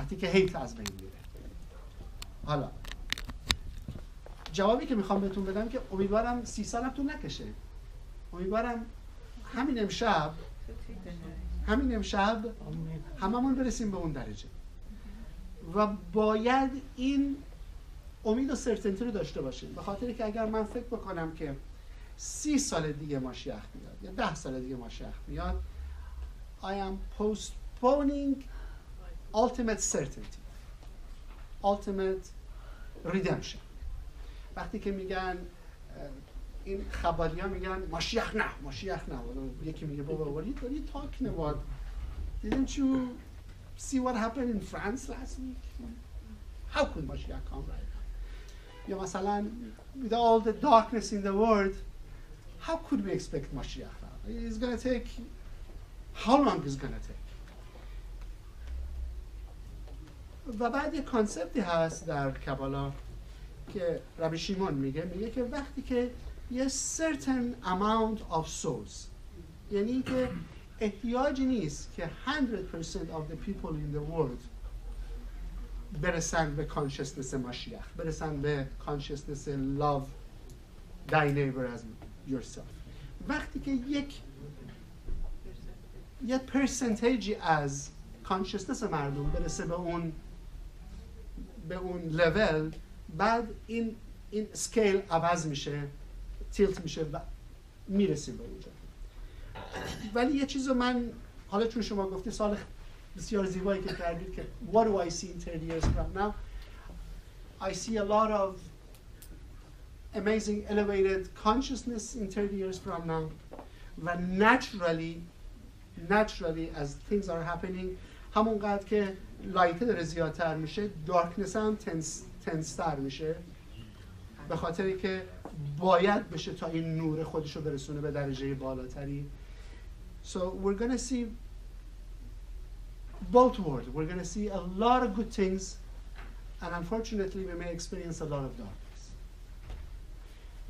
وقتی که هیت از بین میره. حالا جوابی که می‌خوام بهتون بدم که امیدوارم سی سالم تو نکشه. امیدوارم همین امشب همین امشب هممون برسیم به اون درجه. و باید این امید و سرتنتی رو داشته باشیم. به خاطر که اگر من فکر بکنم که سی سال دیگه ماشیخ میاد یا ده سال دیگه ماشیخ میاد I am postponing ultimate certainty ultimate redemption وقتی که میگن این خبالی ها میگن ماشیخ نه ماشیخ نه یکی میگه بابا what are you talking about didn't you see what happened in France last week how could Mashiach come right now یا مثلا with all the darkness in the world how could we expect Mashiach now it's going to take how long is going to take و بعد یه concept ی هست در کبالا که ربی شیمون میگه میگه که وقتی که یه certain amount of souls یعنی که احتیاجی نیست که 100% of the people in the world برسن به consciousness ماشیح برسن به consciousness love thy neighbor as yourself. وقتی که یک یه پرسنتیجی از کانشسنس مردم برسه به اون به اون لول بعد این این سکیل عوض میشه تیلت میشه و می‌رسیم به اونجا ولی یه چیز من حالا چون شما گفتی سال بسیار زیبایی که کردید که what do I see in 30 years from now I see a lot of amazing elevated consciousness in 30 years from now و naturally naturally as things are happening همونقدر که لایته داره زیادتر میشه دارکنس هم تنس تنستر میشه به خاطری که باید بشه تا این نور خودش رو برسونه به درجه بالاتری so we're gonna see both worlds we're gonna see a lot of good things and unfortunately we may experience a lot of darkness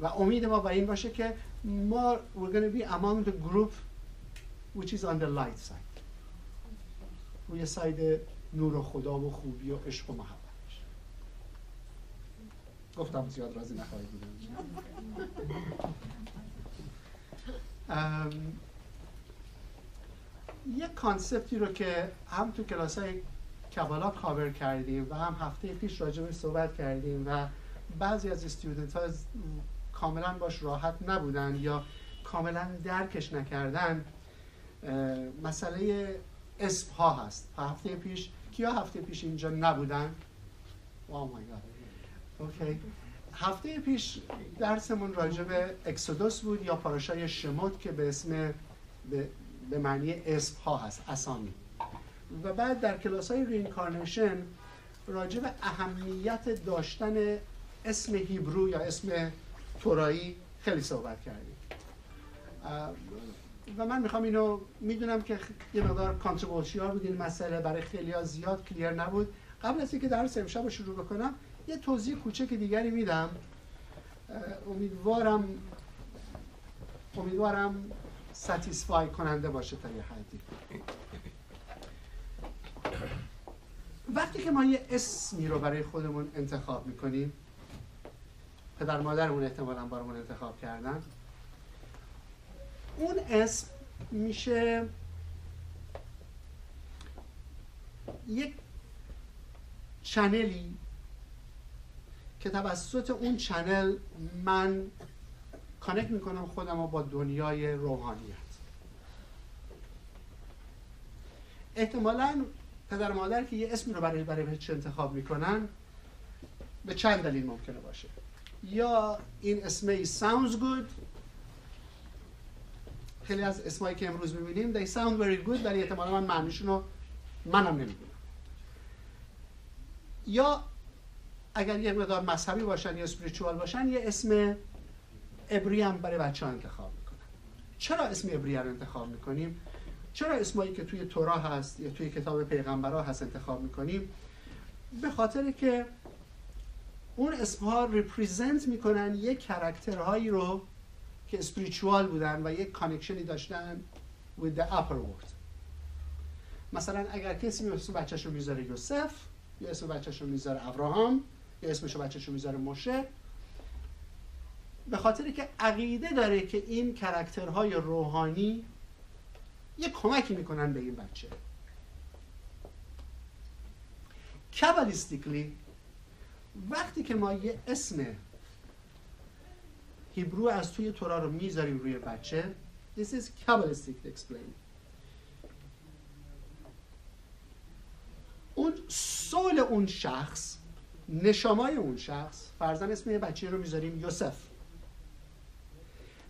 و امید ما بر این باشه که ما we're gonna be among the group which is on the light side روی ساید نور خدا و خوبی و عشق و محبت. گفتم زیاد راضی نخواهید یک concept ی رو که هم تو کلاس های کبالا کاور کردیم و هم هفته پیش راجع صحبت کردیم و بعضی از student ها کاملا باش راحت نبودن یا کاملا درکش نکردن مسئله اسم ها هست. هفته پیش کیا هفته پیش اینجا نبودن؟ oh my God. okay هفته پیش درسمون راجع به Exodus بود یا پاراشای شموت که به اسم به, به معنی اسم ها هست اسامی و بعد در کلاس های reincarnation راجع به اهمیت داشتن اسم Hebrew یا اسم تورایی خیلی صحبت کردیم و من می‌خوام اینو می‌دونم که یه مقدار controversial بود این مسئله برای خیلی ها زیاد clear نبود. قبل از اینکه درس امشب رو شروع بکنم یه توضیح کوچک دیگری میدم. امیدوارم امیدوارم ستیسفای کننده باشه تا یه حدی. وقتی که ما یه اسمی رو برای خودمون انتخاب می‌کنیم پدر مادرمون احتمالا برامون انتخاب کردن اون اسم میشه یک channel ی که توسط اون channel من connect می‌کنم خودم رو با دنیای روحانیت. احتمالا پدر مادر که یه اسمی رو برای برای بچه انتخاب می‌کنن به چند دلیل ممکنه باشه. یا این اسمی sounds good خیلی از اسمایی که امروز می‌بینیم they sound very good ولی احتمالا من معنیشون رو منم نمی‌دونم. یا اگر یه مقدار مذهبی باشن یا spiritual باشن یه اسم عبری هم برای بچه ها انتخاب می‌کنن. چرا اسم عبری رو انتخاب می‌کنیم؟ چرا اسمایی که توی تورا هست یا توی کتاب پیغمبرها هست انتخاب می‌کنیم؟ به خاطر که اون اسمها represent می‌کنن یک character هایی رو که spiritual بودن و یک connection ی داشتن with the upper world. مثلا اگر کسی اسم بچهش رو می‌ذاره یوسف یا اسم بچهش رو می‌ذاره ابراهام یا اسمش رو بچهش رو می‌ذاره موشه به خاطر که عقیده داره که این کرکترهای روحانی یه کمکی می‌کنن به این بچه. کابالیستیکلی وقتی که ما یه اسم هیبرو از توی تورا رو می‌ذاریم روی بچه. This is Kabbalistic explain. اون سول اون شخص نشامای اون شخص فرزن اسم بچه رو می‌ذاریم یوسف.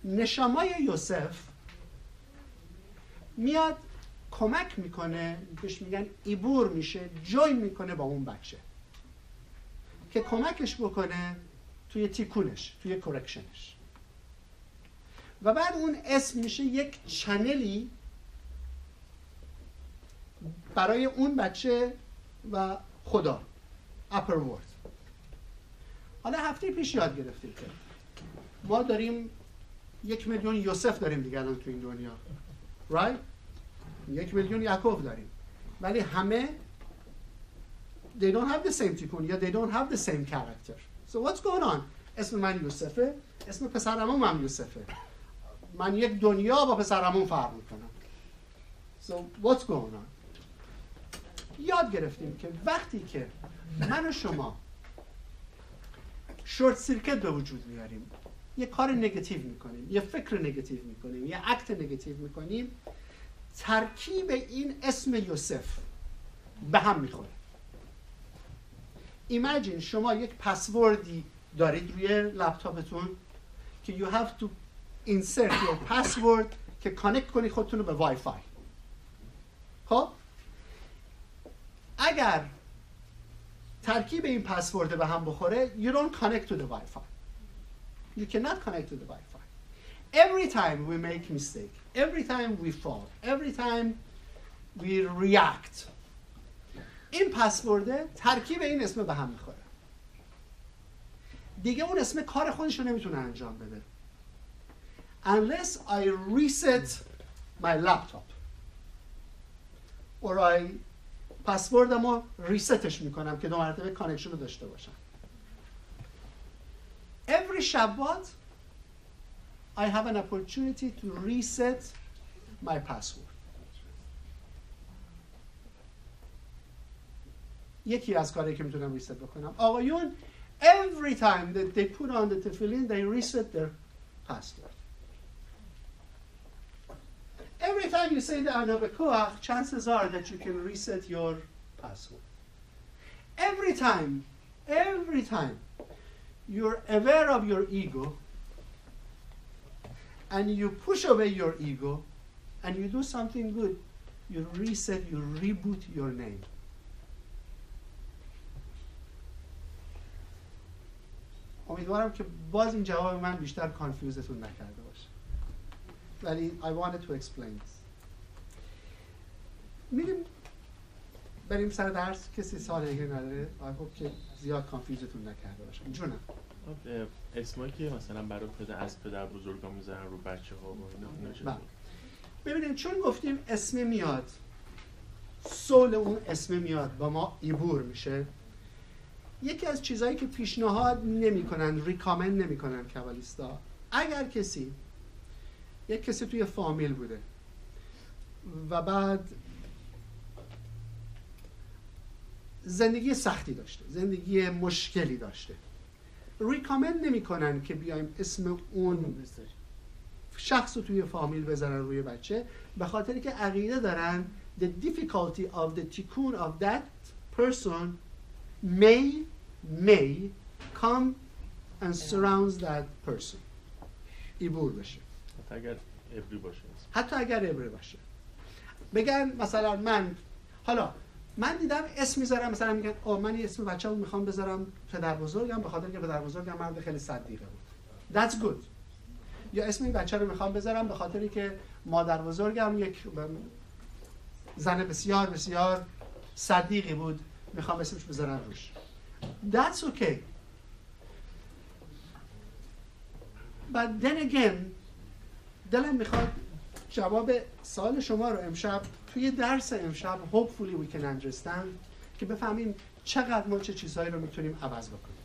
نشامای یوسف میاد کمک می‌کنه بهش میگن ایبور میشه جوین می‌کنه با اون بچه. که کمکش بکنه توی تیکونش توی کرکشنش و بعد اون اسم میشه یک چنلی برای اون بچه و خدا upper world. حالا هفته پیش یاد گرفتیم که ما داریم یک میلیون یوسف داریم دیگه الان تو این دنیا. Right? یک میلیون یعقوب داریم. ولی همه they don't have the same تیکون یا they don't have the same character. So what's going on? اسم من یوسفه اسم پسرمون هم یوسفه. من یک دنیا با پسرمون فرق می‌کنم. So what's going on? یاد گرفتیم که وقتی که من و شما شورت سیرکت به وجود میاریم یه کار نگتیو می‌کنیم یه فکر نگتیو می‌کنیم یه اکت نگتیو می‌کنیم ترکیب این اسم یوسف به هم می‌خوره. imagine شما یک پسوردی دارید روی لپتاپتون که you have to insert your password که connect کنی خودتون رو به وای فای خب اگر ترکیب این پسورد به هم بخوره you don't connect to the Wi-Fi you cannot connect to the Wi-Fi every time we make mistake every time we fall every time we react این پسورد ترکیب این اسم به هم می‌خوره. دیگه اون اسم کار خودش رو نمی‌تونه انجام بده. Unless I reset my laptop. Or I password م رو reset ش می‌کنم که دو مرتبه connection رو داشته باشم. Every شبات I have an opportunity to reset my password. یکی از کاری که میتونم ریست بکنم آقایون every time that they put on the tefillin they reset their password every time you say the Anabakuach, chances are that you can reset your password. Every time, every time you're aware of your ego and you push away your ego and you do something good, you reset, you reboot your name. امیدوارم که باز این جواب من بیشتر کانفیوزتون نکرده باشه. ولی I wanted to explain this. میریم بریم سر درس. کسی سال دیگه نداره؟ I hope که زیاد کانفیوزتون نکرده باشم جونم. اسمایی که مثلا برای پدر از پدر بزرگا می‌ذارن رو بچه ها و اینا ببینید چون گفتیم اسم میاد سول اون اسم میاد با ما ایبور میشه. یکی از چیزهایی که پیشنهاد نمی‌کنن ریکامند نمی‌کنن کابالیستا اگر کسی یک کسی توی فامیل بوده و بعد زندگی سختی داشته زندگی مشکلی داشته. ریکامند نمی‌کنن که بیایم اسم اون شخص رو توی فامیل بذارن روی بچه به خاطر که عقیده دارن the difficulty of the tikkun of that person may may come and surrounds that person. ایبور بشه حتی اگر ابری باشه. حتی اگر ابری باشه. بگن مثلا من حالا من دیدم اسم می‌ذارم مثلا میگن او من یه اسم بچه‌مو می‌خوام بذارم پدر بزرگم به خاطر که پدر بزرگم مرد خیلی صدیقه بود. That's good. یا اسم این بچه رو می‌خوام بذارم به خاطری که مادر بزرگم یک زن بسیار بسیار صدیقی بود. می‌خوام اسمش بذارم روش that's okay. But then again دلم می‌خواد جواب سال شما رو امشب توی درس امشب hopefully we can understand که بفهمیم چقدر ما چه چیزهایی رو می‌تونیم عوض بکنیم.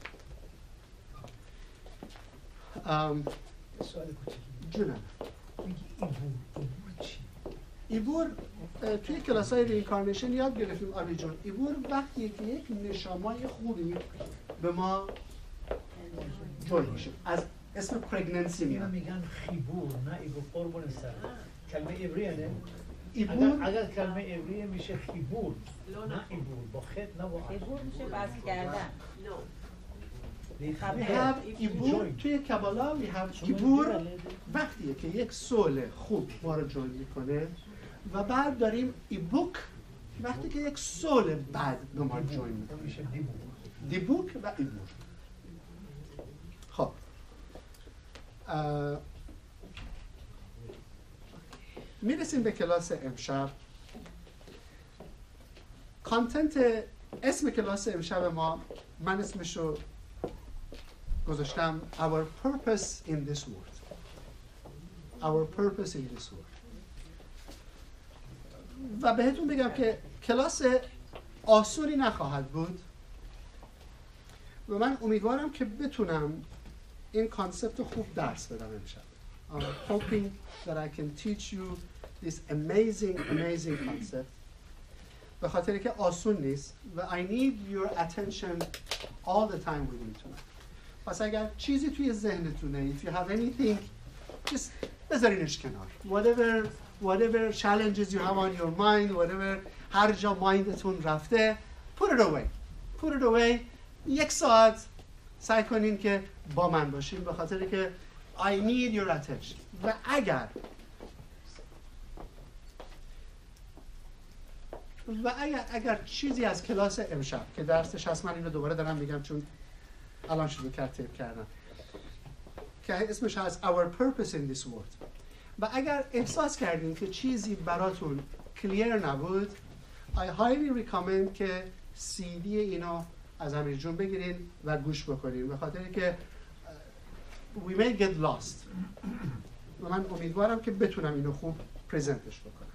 کوچیکی. جونم. ایبور ایبور؟ ایبور توی کلاس های reincarnation یاد گرفتیم آبی ایبور وقتیه که یک نشامای خوبی به ما join میشه. از اسم pregnancy میاد. میگن خیبور نه ایبور قربون سر. کلمه عبریه نه؟ ایبور؟ اگر, اگر کلمه عبریه میشه خیبور. نه ایبور با خط نه با عین. عبور میشه وصل کردن We have ایبور. توی کبالا we have ایبور وقتیه که یک soul خوب ما رو join می‌کنه. و بعد داریم ایبوک وقتی که یک soul بد به ما join میشه دیبور دیبوک و ایبور خب. اه، می‌رسیم به کلاس امشب. content اسم کلاس امشب ما من اسمش رو گذاشتم Our purpose in this world. Our purpose in this world. و بهتون بگم که کلاس آسونی نخواهد بود و من امیدوارم که بتونم این کانسپت خوب درس بدم امشب I'm hoping that I can teach you this amazing amazing concept به خاطر که آسون نیست و I need your attention all the time with me tonight پس اگر چیزی توی ذهنتونه if you have anything just بذارینش کنار whatever whatever challenges you have on your mind whatever هر جا مایندتون رفته put it away. Put it away. یک ساعت سعی کنین که با من باشین به خاطر که I need your attention. و اگر و اگر اگر چیزی از کلاس امشب که درسش هست من اینو دوباره دارم میگم چون الان شروع کرد تیپ کردن که اسمش هست Our Purpose in This World. و اگر احساس کردین که چیزی براتون کلیر نبود I highly recommend که سی دی اینو از امیر جون بگیرین و گوش بکنین به خاطر که uh, we may get lost و من امیدوارم که بتونم اینو خوب پرزنتش بکنم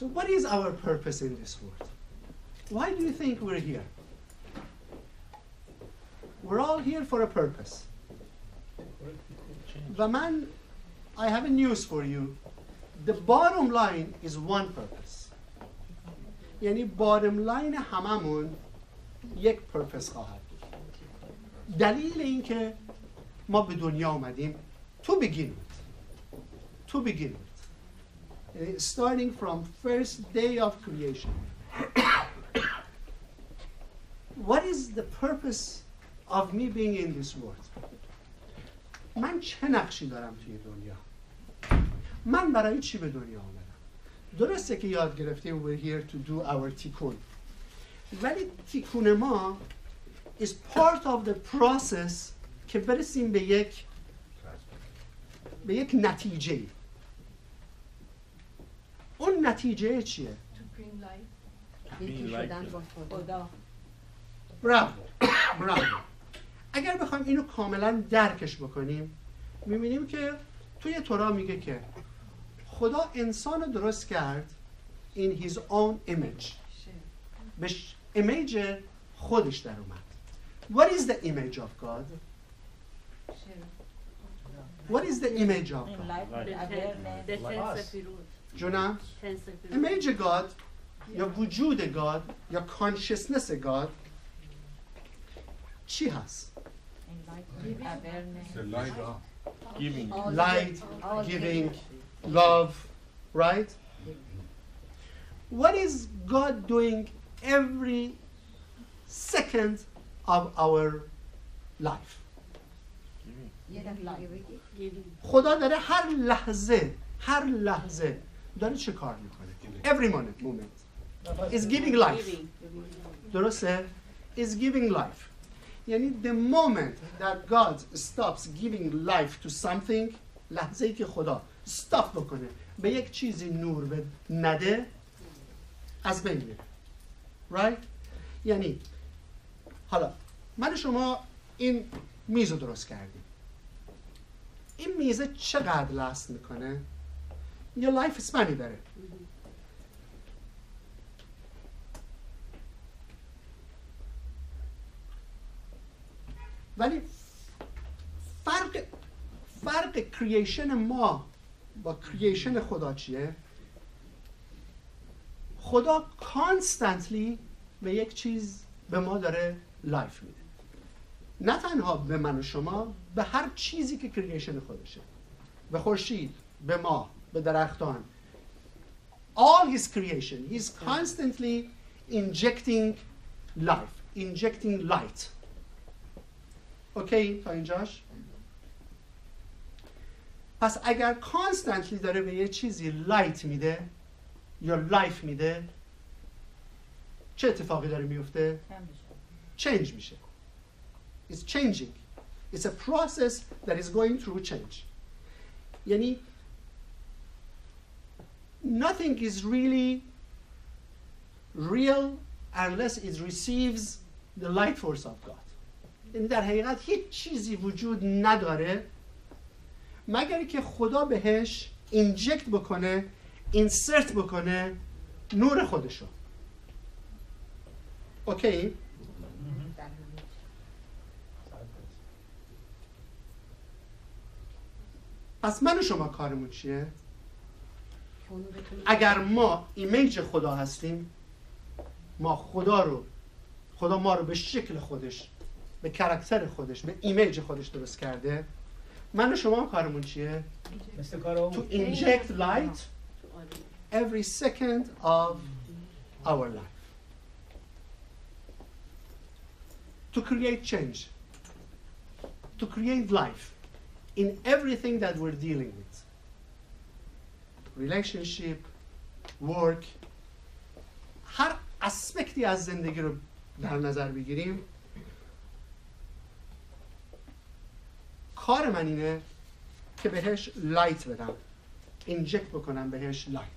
So what is our purpose in this world? Why do you think we're here? We're all here for a purpose. و من I have a news for you. The bottom line is one purpose. یعنی bottom line هممون یک purpose خواهد بود. دلیل اینکه ما به دنیا آمدیم to begin with. To begin with. یعنی starting from first day of creation. What is the purpose of me being in this world? من چه نقشی دارم توی دنیا؟ من برای چی به دنیا آمدم؟ درسته که یاد گرفتیم we're here to do our تیکون ولی تیکون ما is part of the process که برسیم به یک به یک نتیجه. اون نتیجه چیه؟ یکی شدن با خدا. براو براو اگر بخوایم اینو کاملا درکش بکنیم می‌بینیم که توی تورا میگه که خدا انسان درست کرد in his own image به image خودش در اومد What is the image of God? What is the image of این God? جونم image God یا وجود God یا consciousness God چی هست؟ این لایف اورنس The light on. Giving. light, giving, love, right? What is God doing every second of our life? Giving. خدا داره هر لحظه هر لحظه داره چه کار میکنه every moment moment is giving life درسته is giving life یعنی the moment that God stops giving life to something لحظه ای که خدا stop بکنه به یک چیزی نور به نده از بین میره. Right? یعنی حالا من شما این میز رو درست کردیم. این میزه چقدر last می‌کنه؟ یه life span ی داره ولی فرق فرق creation ما با creation خدا چیه؟ خدا constantly به یک چیز به ما داره life میده. نه تنها به من و شما به هر چیزی که creation خودشه. به خورشید به ما به درختان. All his creation. He's constantly injecting life injecting light. okay تا اینجاش پس اگر constantly داره به یه چیزی light میده یا life میده چه اتفاقی داره میفته؟ change میشه It's changing. It's a process that is going through change. یعنی nothing is really real unless it receives the light force of God. یعنی در حقیقت هیچ چیزی وجود نداره. مگر که خدا بهش اینجکت بکنه اینسرت بکنه نور خودشو. اوکی؟ پس من و شما کارمون چیه؟ اگر ما image خدا هستیم ما خدا رو خدا ما رو به شکل خودش به character خودش به image خودش درست کرده من و شما کارمون چیه to inject light every second of our life. To create change. To create life in everything that we're dealing with. Relationship, work, هر aspect ی از زندگی رو در نظر بگیریم کار من اینه که بهش light بدم. inject بکنم بهش light.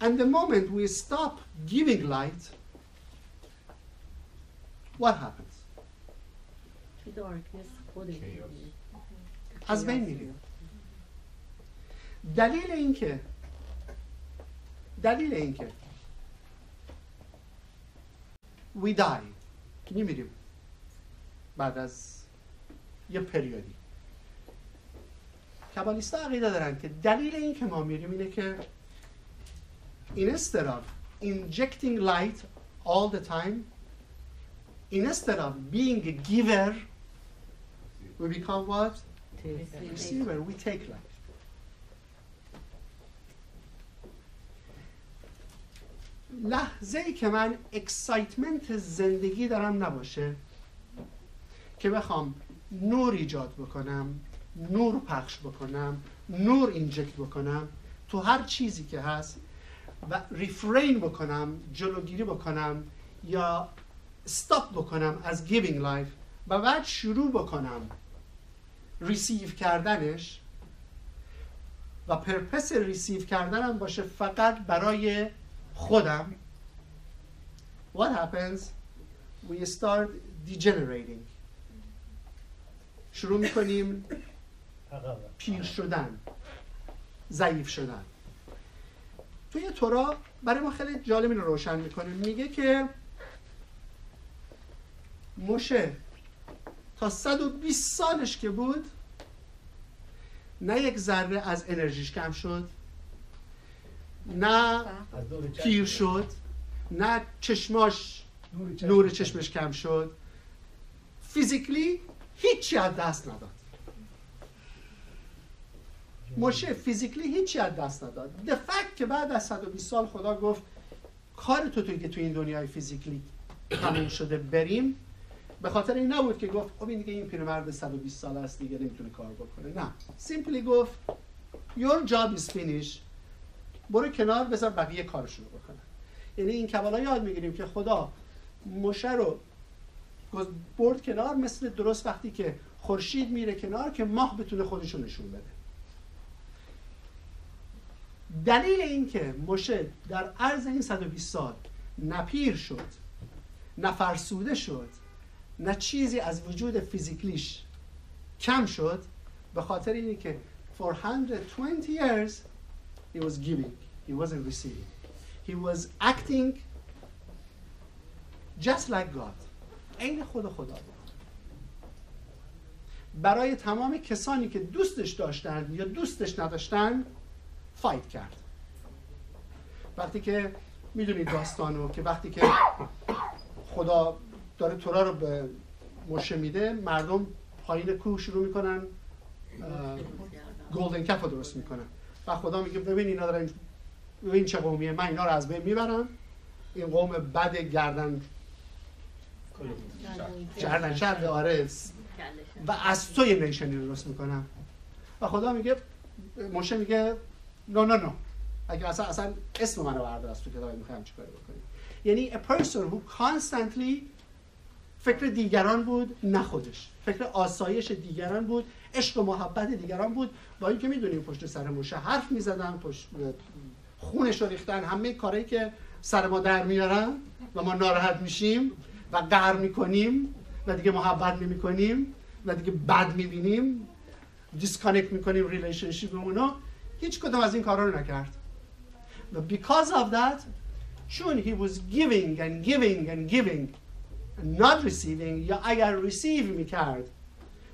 And the moment we stop giving light, what happens? از بین میریم. دلیل اینکه دلیل اینکه we die میمیریم بعد از یه پریودی کبالیستا عقیده دارن که دلیل این که ما میریم اینه که instead of injecting light all the time instead of being a giver we become what receiver we take light لحظه ای که من اکسایتمنت زندگی دارم نباشه که بخوام نور ایجاد بکنم نور پخش بکنم نور inject بکنم تو هر چیزی که هست و refrain بکنم جلوگیری بکنم یا stop بکنم از giving life و بعد شروع بکنم receive کردنش و purpose receive کردنم باشه فقط برای خودم. What happens? We start degenerating. شروع می‌کنیم پیر شدن ضعیف شدن. توی تورا برای ما خیلی جالب اینو روشن می‌کنه. میگه که موشه تا 120 سالش که بود نه یک ذره از انرژیش کم شد. نه پیر شد نه چشماش نور چشمش کم شد. فیزیکلی هیچی از دست نداد. موشه فیزیکلی هیچی از دست نداد. دفکت که بعد از 120 سال خدا گفت کار تو توی که تو این دنیای فیزیکلی تموم شده بریم. به خاطر این نبود که گفت خب این دیگه این پیرمرد 120 سال است دیگه نمی‌تونه کار بکنه. نه. سیمپلی گفت your job is finished. برو کنار بذار بقیه کارشون رو بکنن. یعنی این کبالا یاد می‌گیریم که خدا مشه رو برد کنار مثل درست وقتی که خورشید میره کنار که ماه بتونه خودش رو نشون بده. دلیل اینکه مشه در عرض این 120 سال نپیر شد نفرسوده شد نه چیزی از وجود فیزیکلیش کم شد به خاطر اینه که for 120 years he was giving he wasn't receiving. He was acting just like God. عین خود خدا. بود برای تمام کسانی که دوستش داشتن یا دوستش نداشتن فایت کرد. وقتی که می‌دونید داستانو که وقتی که خدا داره تورا رو به مشه میده مردم پایین کوه شروع می‌کنن گلدن کف رو درست می‌کنن. و خدا میگه ببین اینا دارن ببین چه قومیه. من اینا رو از بین می‌برم. این قوم بد گردن گردن شر آره. و از تو یه نیشنی درست می‌کنم. و خدا میگه مشه میگه نو نو نو اگه اصلا اصلا اسم منو بردار از تو کتاب می‌خوام چیکار بکنی یعنی a person who constantly فکر دیگران بود نه خودش. فکر آسایش دیگران بود عشق و محبت دیگران بود. با اینکه می‌دونیم پشت سر موشه حرف می‌زدن پشت خونش رو ریختن همه کارهایی که سر ما در میارن و ما ناراحت میشیم و قهر می‌کنیم و دیگه محبت نمی‌کنیم و دیگه بد می‌بینیم disconnect می‌کنیم relationship مونو هیچ کدوم از این کارا رو نکرد. و because of that چون he was giving and giving and giving and not receiving یا اگر receive می‌کرد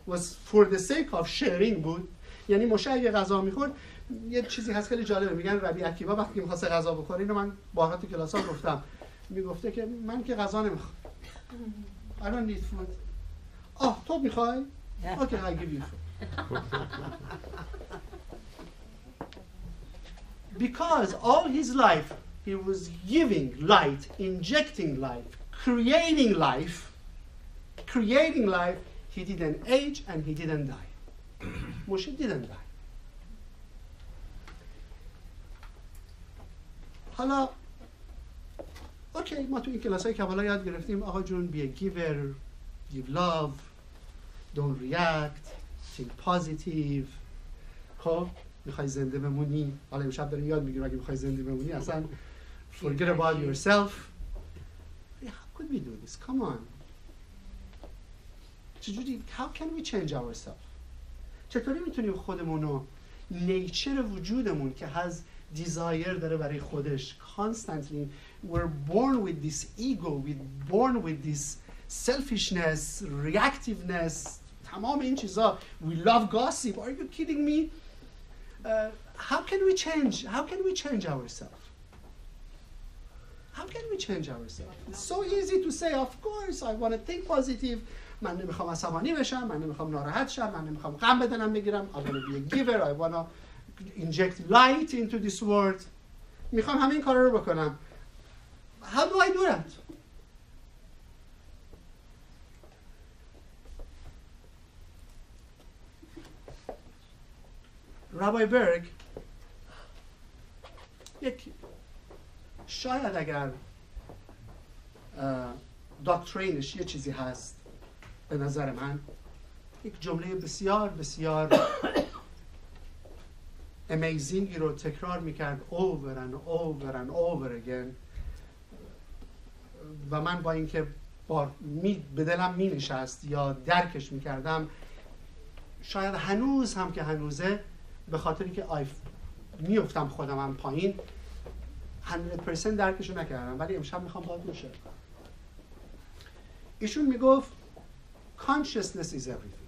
was for the sake of sharing بود. یعنی مشه اگه غذا می‌خورد یه چیزی هست خیلی جالبه. میگن ربی عکیبا وقتی می‌خواست غذا بخوره اینو من بارها تو کلاس ها گفتم. می‌گفته که من که غذا نمی‌خوام. I don't need food. آه تو می‌خوای؟ Okay, I give you food. because all his life he was giving light, injecting life, creating life, creating life, he didn't age and he didn't die. Moshe didn't die. حالا okay ما تو این کلاس های که یاد گرفتیم آقا جون be giver give love don't react think positive خب می‌خوای زنده بمونی حالا یه داریم یاد میگیم اگه می‌خوای زنده بمونی اصلا forget about yourself how could we do this come on چجوری how can we change ourselves چطوری میتونیم خودمون رو نیچر وجودمون که از desire داره برای خودش constantly we're born with this ego we're born with this selfishness reactiveness تمام این چیزا we love gossip are you kidding me uh, how can we change how can we change ourselves how can we change ourselves it's so easy to say of course I want to think positive من نمی‌خوام عصبانی بشم من نمی‌خوام ناراحت شم من نمی‌خوام غم بدنم بگیرم. I want to be a giver. I want to inject light into this world. می‌خوام همین کار رو بکنم. How do I do that? رابای برگ یک شاید اگر داکترینش یه چیزی هست. به نظر من یک جمله بسیار بسیار امیزینگی رو تکرار می‌کرد over and over and over again. و من با اینکه با می به دلم می نشست یا درکش می‌کردم شاید هنوز هم که هنوزه به خاطری که آیف میفتم خودم هم پایین 100% درکشو نکردم ولی امشب می‌خوام باید میشه ایشون می‌گفت consciousness is everything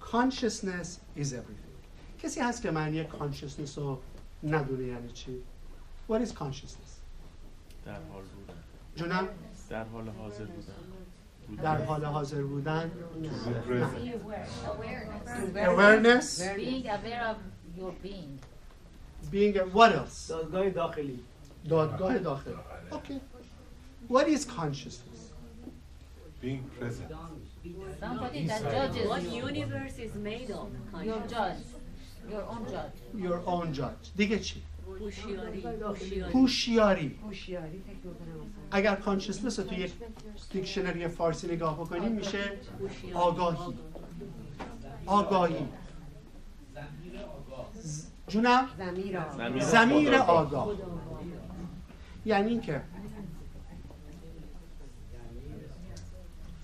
consciousness is everything کسی هست که معنی consciousness رو ندونه یعنی چی what is consciousness در حال بودن جونم در حال حاضر بودن در حال حاضر بودن Awareness. awareness Being aware of your being. being a, what else دادگاه داخلی دادگاه داخل okay what is consciousness Being present. Somebody that judges What universe is made of? Your judge. Your own judge. your own judge دیگه چی هوشیاری. اگر کانشسنس رو تو یک دیکشنری فارسی نگاه بکنیم میشه آگاهی آگاهی جونم زمیر. آگاه یعنی که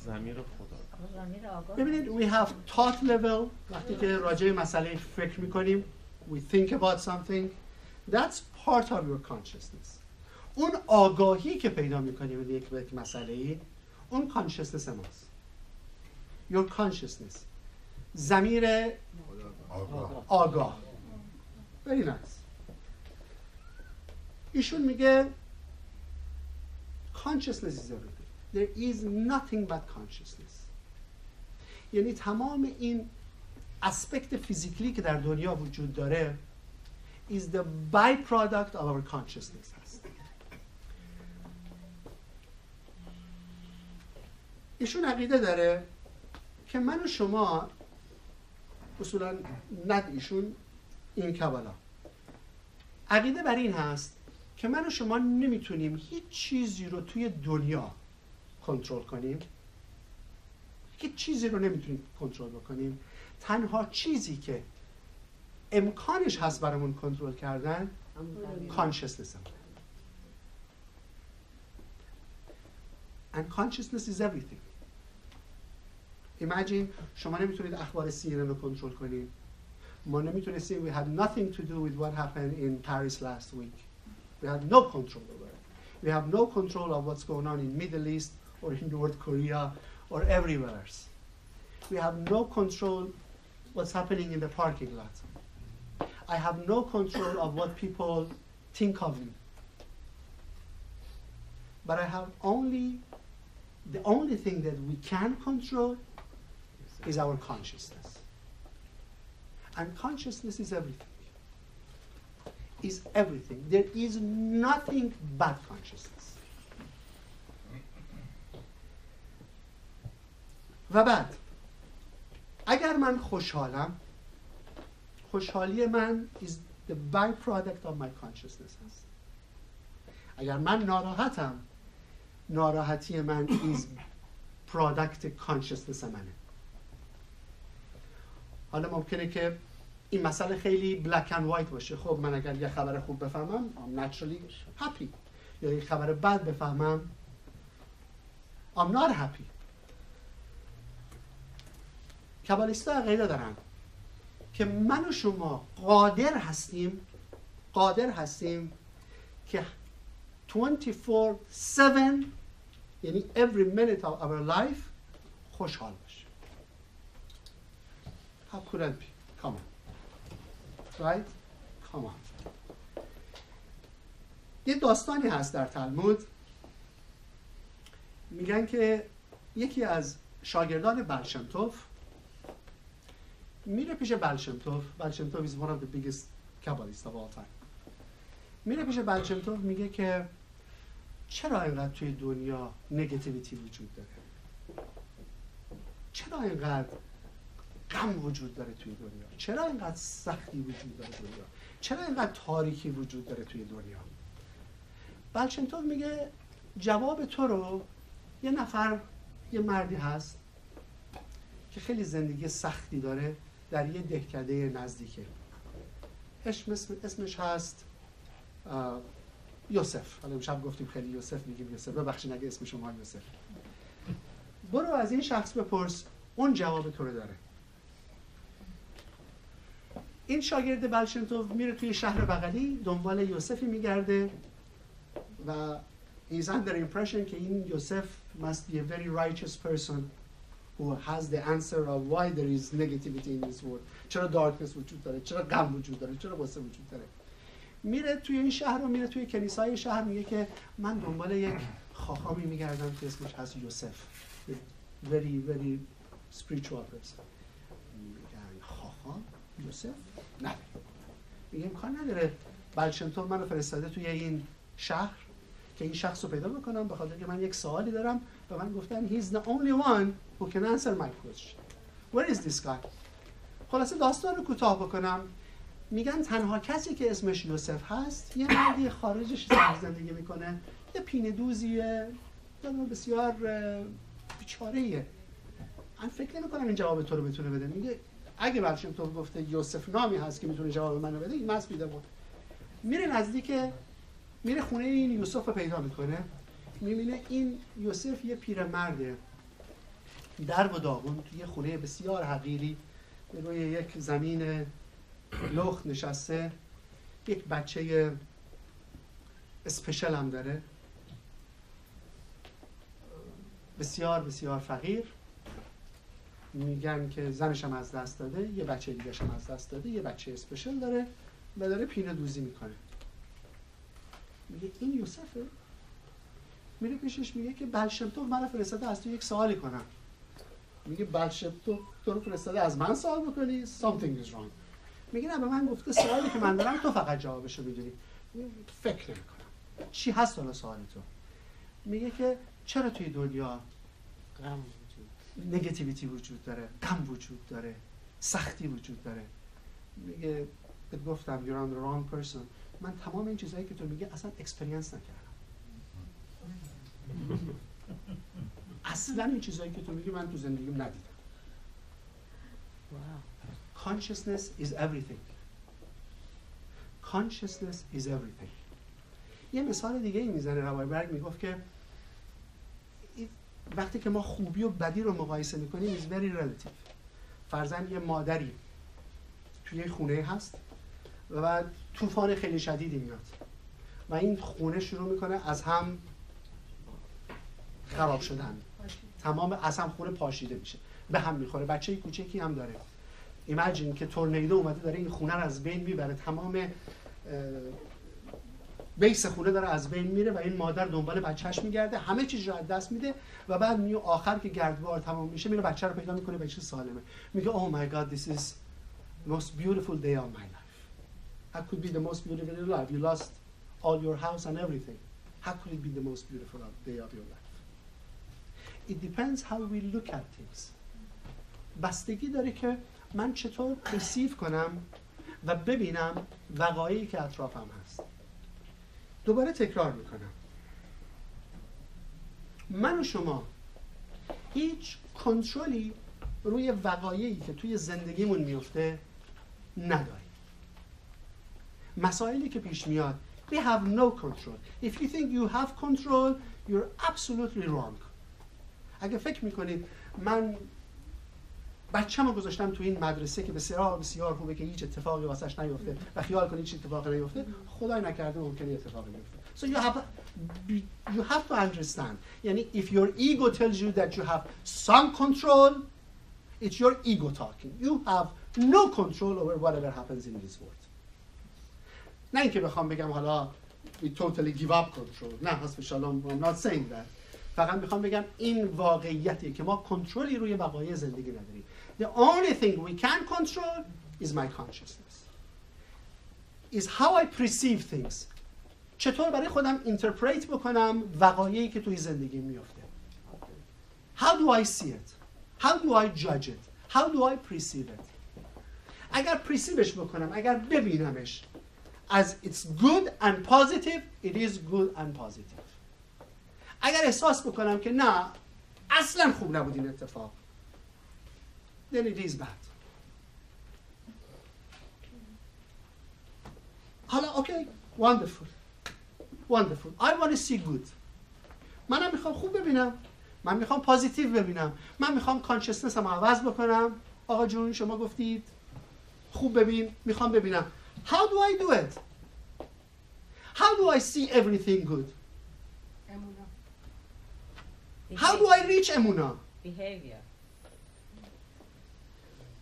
زمیر خدا ببینید we have thought level وقتی که راجع به مسئله فکر می‌کنیم we think about something that's part of your consciousness اون آگاهی که پیدا می‌کنیم به یک به یک مسئله ای اون consciousness ماست your consciousness زمیر آگاه آگاه very nice ایشون میگه consciousness is everything there is nothing but consciousness. یعنی تمام این اسپکت فیزیکلی که در دنیا وجود داره is the byproduct of our consciousness. هست ایشون عقیده داره که من و شما اصولا ند ایشون این کبالا. عقیده بر این هست که من و شما نمی‌تونیم هیچ چیزی رو توی دنیا کنترل کنیم هیچ چیزی رو نمی‌تونیم کنترل بکنیم تنها چیزی که امکانش هست برامون کنترل کردن کانشسنس And consciousness is everything. Imagine شما نمی‌تونید اخبار CNN رو کنترل کنید. ما نمی‌تونستیم we had nothing to do with what happened in Paris last week. We had no control over it. We have no control of what's going on in Middle East or in North Korea or everywhere else. We have no control what's happening in the parking lot. I have no control of what people think of me. But I have only the only thing that we can control is our consciousness. And consciousness is everything. Is everything. There is nothing but consciousness. و بعد اگر من خوشحالم خوشحالی من is the byproduct of my consciousness هست اگر من ناراحتم ناراحتی من is product consciousness منه. حالا ممکنه که این مسئله خیلی black and white باشه. خب من اگر یه خبر خوب بفهمم I'm naturally happy. یا یه خبر بد بفهمم I'm not happy. کبالیستا عقیده دارن که من و شما قادر هستیم قادر هستیم که 24-7 یعنی every minute of our life خوشحال باشیم How could that be? Come on. Right? Come on. یه داستانی هست در تلمود میگن که یکی از شاگردان بلشمتوف میره پیش بلشمتوف بلشمتوف is one of the biggest Kabbalists of all time. میره پیش بلشمتوف میگه که چرا اینقدر توی دنیا نگتیویتی وجود داره؟ چرا اینقدر غم وجود داره توی دنیا؟ چرا اینقدر سختی وجود داره دنیا؟ چرا اینقدر تاریکی وجود داره توی دنیا؟ بلشمتوف میگه جواب تو رو یه نفر یه مردی هست که خیلی زندگی سختی داره در یه دهکده نزدیکه. اسم اسمش هست یوسف. حالا امشب گفتیم خیلی یوسف میگیم یوسف. ببخشید اگه اسم شما یوسف. برو از این شخص بپرس اون جواب تو رو داره. این شاگرد بلشنتوف میره توی شهر بغلی دنبال یوسفی میگرده و he's under impression که این یوسف must be a very righteous person. Who has the answer of why there is negativity in this world. چرا darkness وجود داره؟ چرا غم وجود داره؟ چرا غصه وجود داره؟ میره توی این شهر و میره توی کلیسای شهر میگه که من دنبال یک خاخامی میگردم که اسمش هست یوسف. Very very spiritual person. میگن خاخام یوسف؟ نه. میگه امکان نداره. بلشمتون منو فرستاده توی این شهر که این شخص رو پیدا بکنم به خاطر که من یک سوالی دارم. و من گفتن he's the only one who can answer my question where is this guy? خلاصه داستان رو کوتاه بکنم. میگن تنها کسی که اسمش یوسف هست یه مردی خارجش زندگی می‌کنه. یه پینه دوزیه بسیار بیچاره من فکر نمی کنم این جواب تو رو بتونه بده. میگه اگه برشم تو گفته یوسف نامی هست که می‌تونه جواب منو بده این مست بیده بود. میره نزدیک میره خونه این یوسف رو پیدا می‌کنه. می‌بینه این یوسف یه پیرمرده. در و داغون توی خونه بسیار حقیری روی یک زمین لخت نشسته. یک بچه اسپشل هم داره. بسیار بسیار فقیر. میگن که زنش هم از دست داده یه بچه دیگه هم از دست داده یه بچه اسپشل داره و داره پینه دوزی می‌کنه. میگه این یوسفه؟ میره پیشش میگه که بلشمتوف من فرستاده از تو یک سوالی کنم. میگه بلشمتوف تو رو فرستاده از من سوال بکنی something is wrong. میگه نه به من گفته سوالی که من دارم تو فقط جوابشو می‌دونی فکر نمی‌کنم. چی هست حالا سوال تو؟ میگه که چرا توی دنیا نگتیویتی وجود داره؟ غم وجود داره سختی وجود داره؟ میگه بهت گفتم you're on the wrong person. من تمام این چیزهایی که تو میگه اصلا اکسپریانس نکردم. اصلا این چیزهایی که تو میگی من تو زندگیم ندیدم. consciousness is everything. Consciousness is everything. یه مثال دیگه ای می‌زنه روایبرگ می‌گفت که وقتی که ما خوبی و بدی رو مقایسه می‌کنیم is very relative. فرزن یه مادری توی خونه هست و بعد طوفان خیلی شدیدی میاد. و این خونه شروع می‌کنه از هم خراب شدن. تمام از هم خونه پاشیده میشه. به هم می‌خوره. بچه کوچکی هم داره. ایمجین که تورنیدو اومده داره این خونه رو از بین می‌بره. تمام بیس خونه داره از بین میره و این مادر دنبال بچهش میگرده. همه چیز رو از دست میده و بعد میو آخر که گردبار تمام میشه میره بچه رو پیدا می‌کنه بچه سالمه. میگه oh my god this is the most beautiful day of my life. How could be the most beautiful in your life? You lost all your house and everything. How could it be the most beautiful of- day of it depends how we look at things. بستگی داره که من چطور پرسیو کنم و ببینم وقایعی که اطرافم هست. دوباره تکرار می‌کنم. من و شما هیچ کنترلی روی وقایعی که توی زندگیمون میفته نداریم. مسائلی که پیش میاد we have no control. If you think you have control you're absolutely wrong. اگه فکر می‌کنید من بچه‌مو گذاشتم تو این مدرسه که بسیار بسیار خوبه که هیچ اتفاقی واسش نیفته و خیال کنید هیچ اتفاقی نیفته خدای نکرده ممکنه اتفاقی بیفته so you have you have to understand یعنی if your ego tells you that you have some control it's your ego talking you have no control over whatever happens in this world نه اینکه بخوام بگم حالا we totally give up control نه حسب شالام I'm not saying that فقط می‌خوام بگم این واقعیتیه که ما کنترلی روی وقایع زندگی نداریم The only thing we can control is my consciousness. Is how I perceive things. چطور برای خودم اینترپریت بکنم وقایعی که توی زندگی میفته. How do I see it? How do I judge it? How do I perceive it? اگر پرسیبش بکنم اگر ببینمش as it's good and positive it is good and positive اگر احساس بکنم که نه اصلا خوب نبود این اتفاق. it is bad. حالا اوکی wonderful. Wonderful. I want to see good. منم می‌خوام خوب ببینم. من می‌خوام پازیتیو ببینم. من می‌خوام کانشسنس هم عوض بکنم. آقا جون شما گفتید خوب ببین می‌خوام ببینم. How do I do it? How do I see everything good? How do I reach امونا Behavior.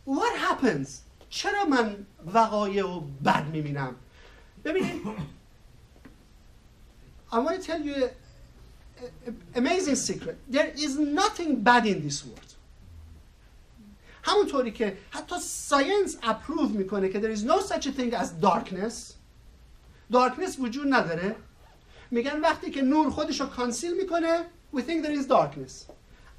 What happens? چرا من وقایع رو بد می‌بینم؟ ببینید I want to tell you a, a- amazing secret. There is nothing bad in this world. همونطوری که حتی science approve می‌کنه که there is no such a thing as darkness darkness وجود نداره میگن وقتی که نور خودش رو conceal می‌کنه we think there is darkness.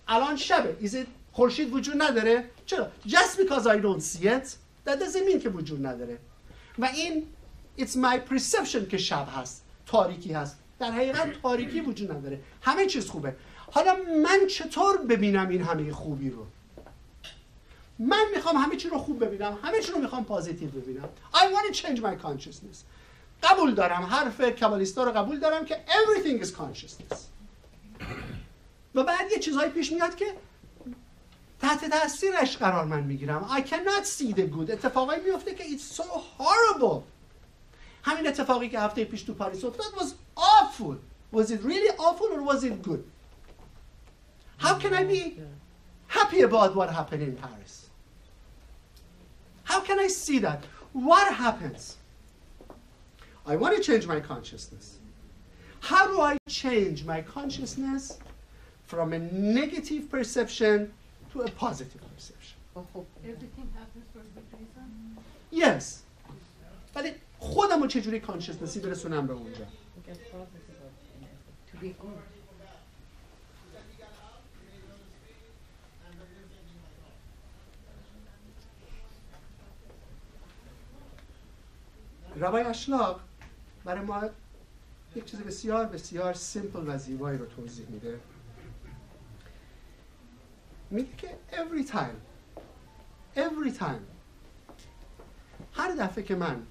الان شبه. Is it خورشید وجود نداره؟ چرا؟ Just because I don't see it that doesn't mean که وجود نداره. و این it's my perception که شب هست تاریکی هست. در حقیقت تاریکی وجود نداره. همه چیز خوبه. حالا من چطور ببینم این همه خوبی رو؟ من می‌خوام همه چی رو خوب ببینم همه چی رو می‌خوام پازیتیو ببینم. I want to change my consciousness. قبول دارم. حرف کابالیستا رو قبول دارم که everything is consciousness. و بعد یه چیزهایی پیش میاد که تحت تاثیرش قرار من می‌گیرم I cannot see the good اتفاقایی میفته که it's so horrible همین اتفاقی که هفته پیش تو پاریس افتاد was awful was it really awful or was it good how can I be happy about what happened in Paris how can I see that what happens I want to change my consciousness how do I change my consciousness from a negative perception to a positive perception Everything happens for a good reason. yes ولی خودم رو چجوری کانشسنسی برسونم به اونجا To be good. ربای اشلاق برای ما یک چیز بسیار بسیار سیمپل و زیبایی رو توضیح میده. میگه که every time every time هر دفعه که من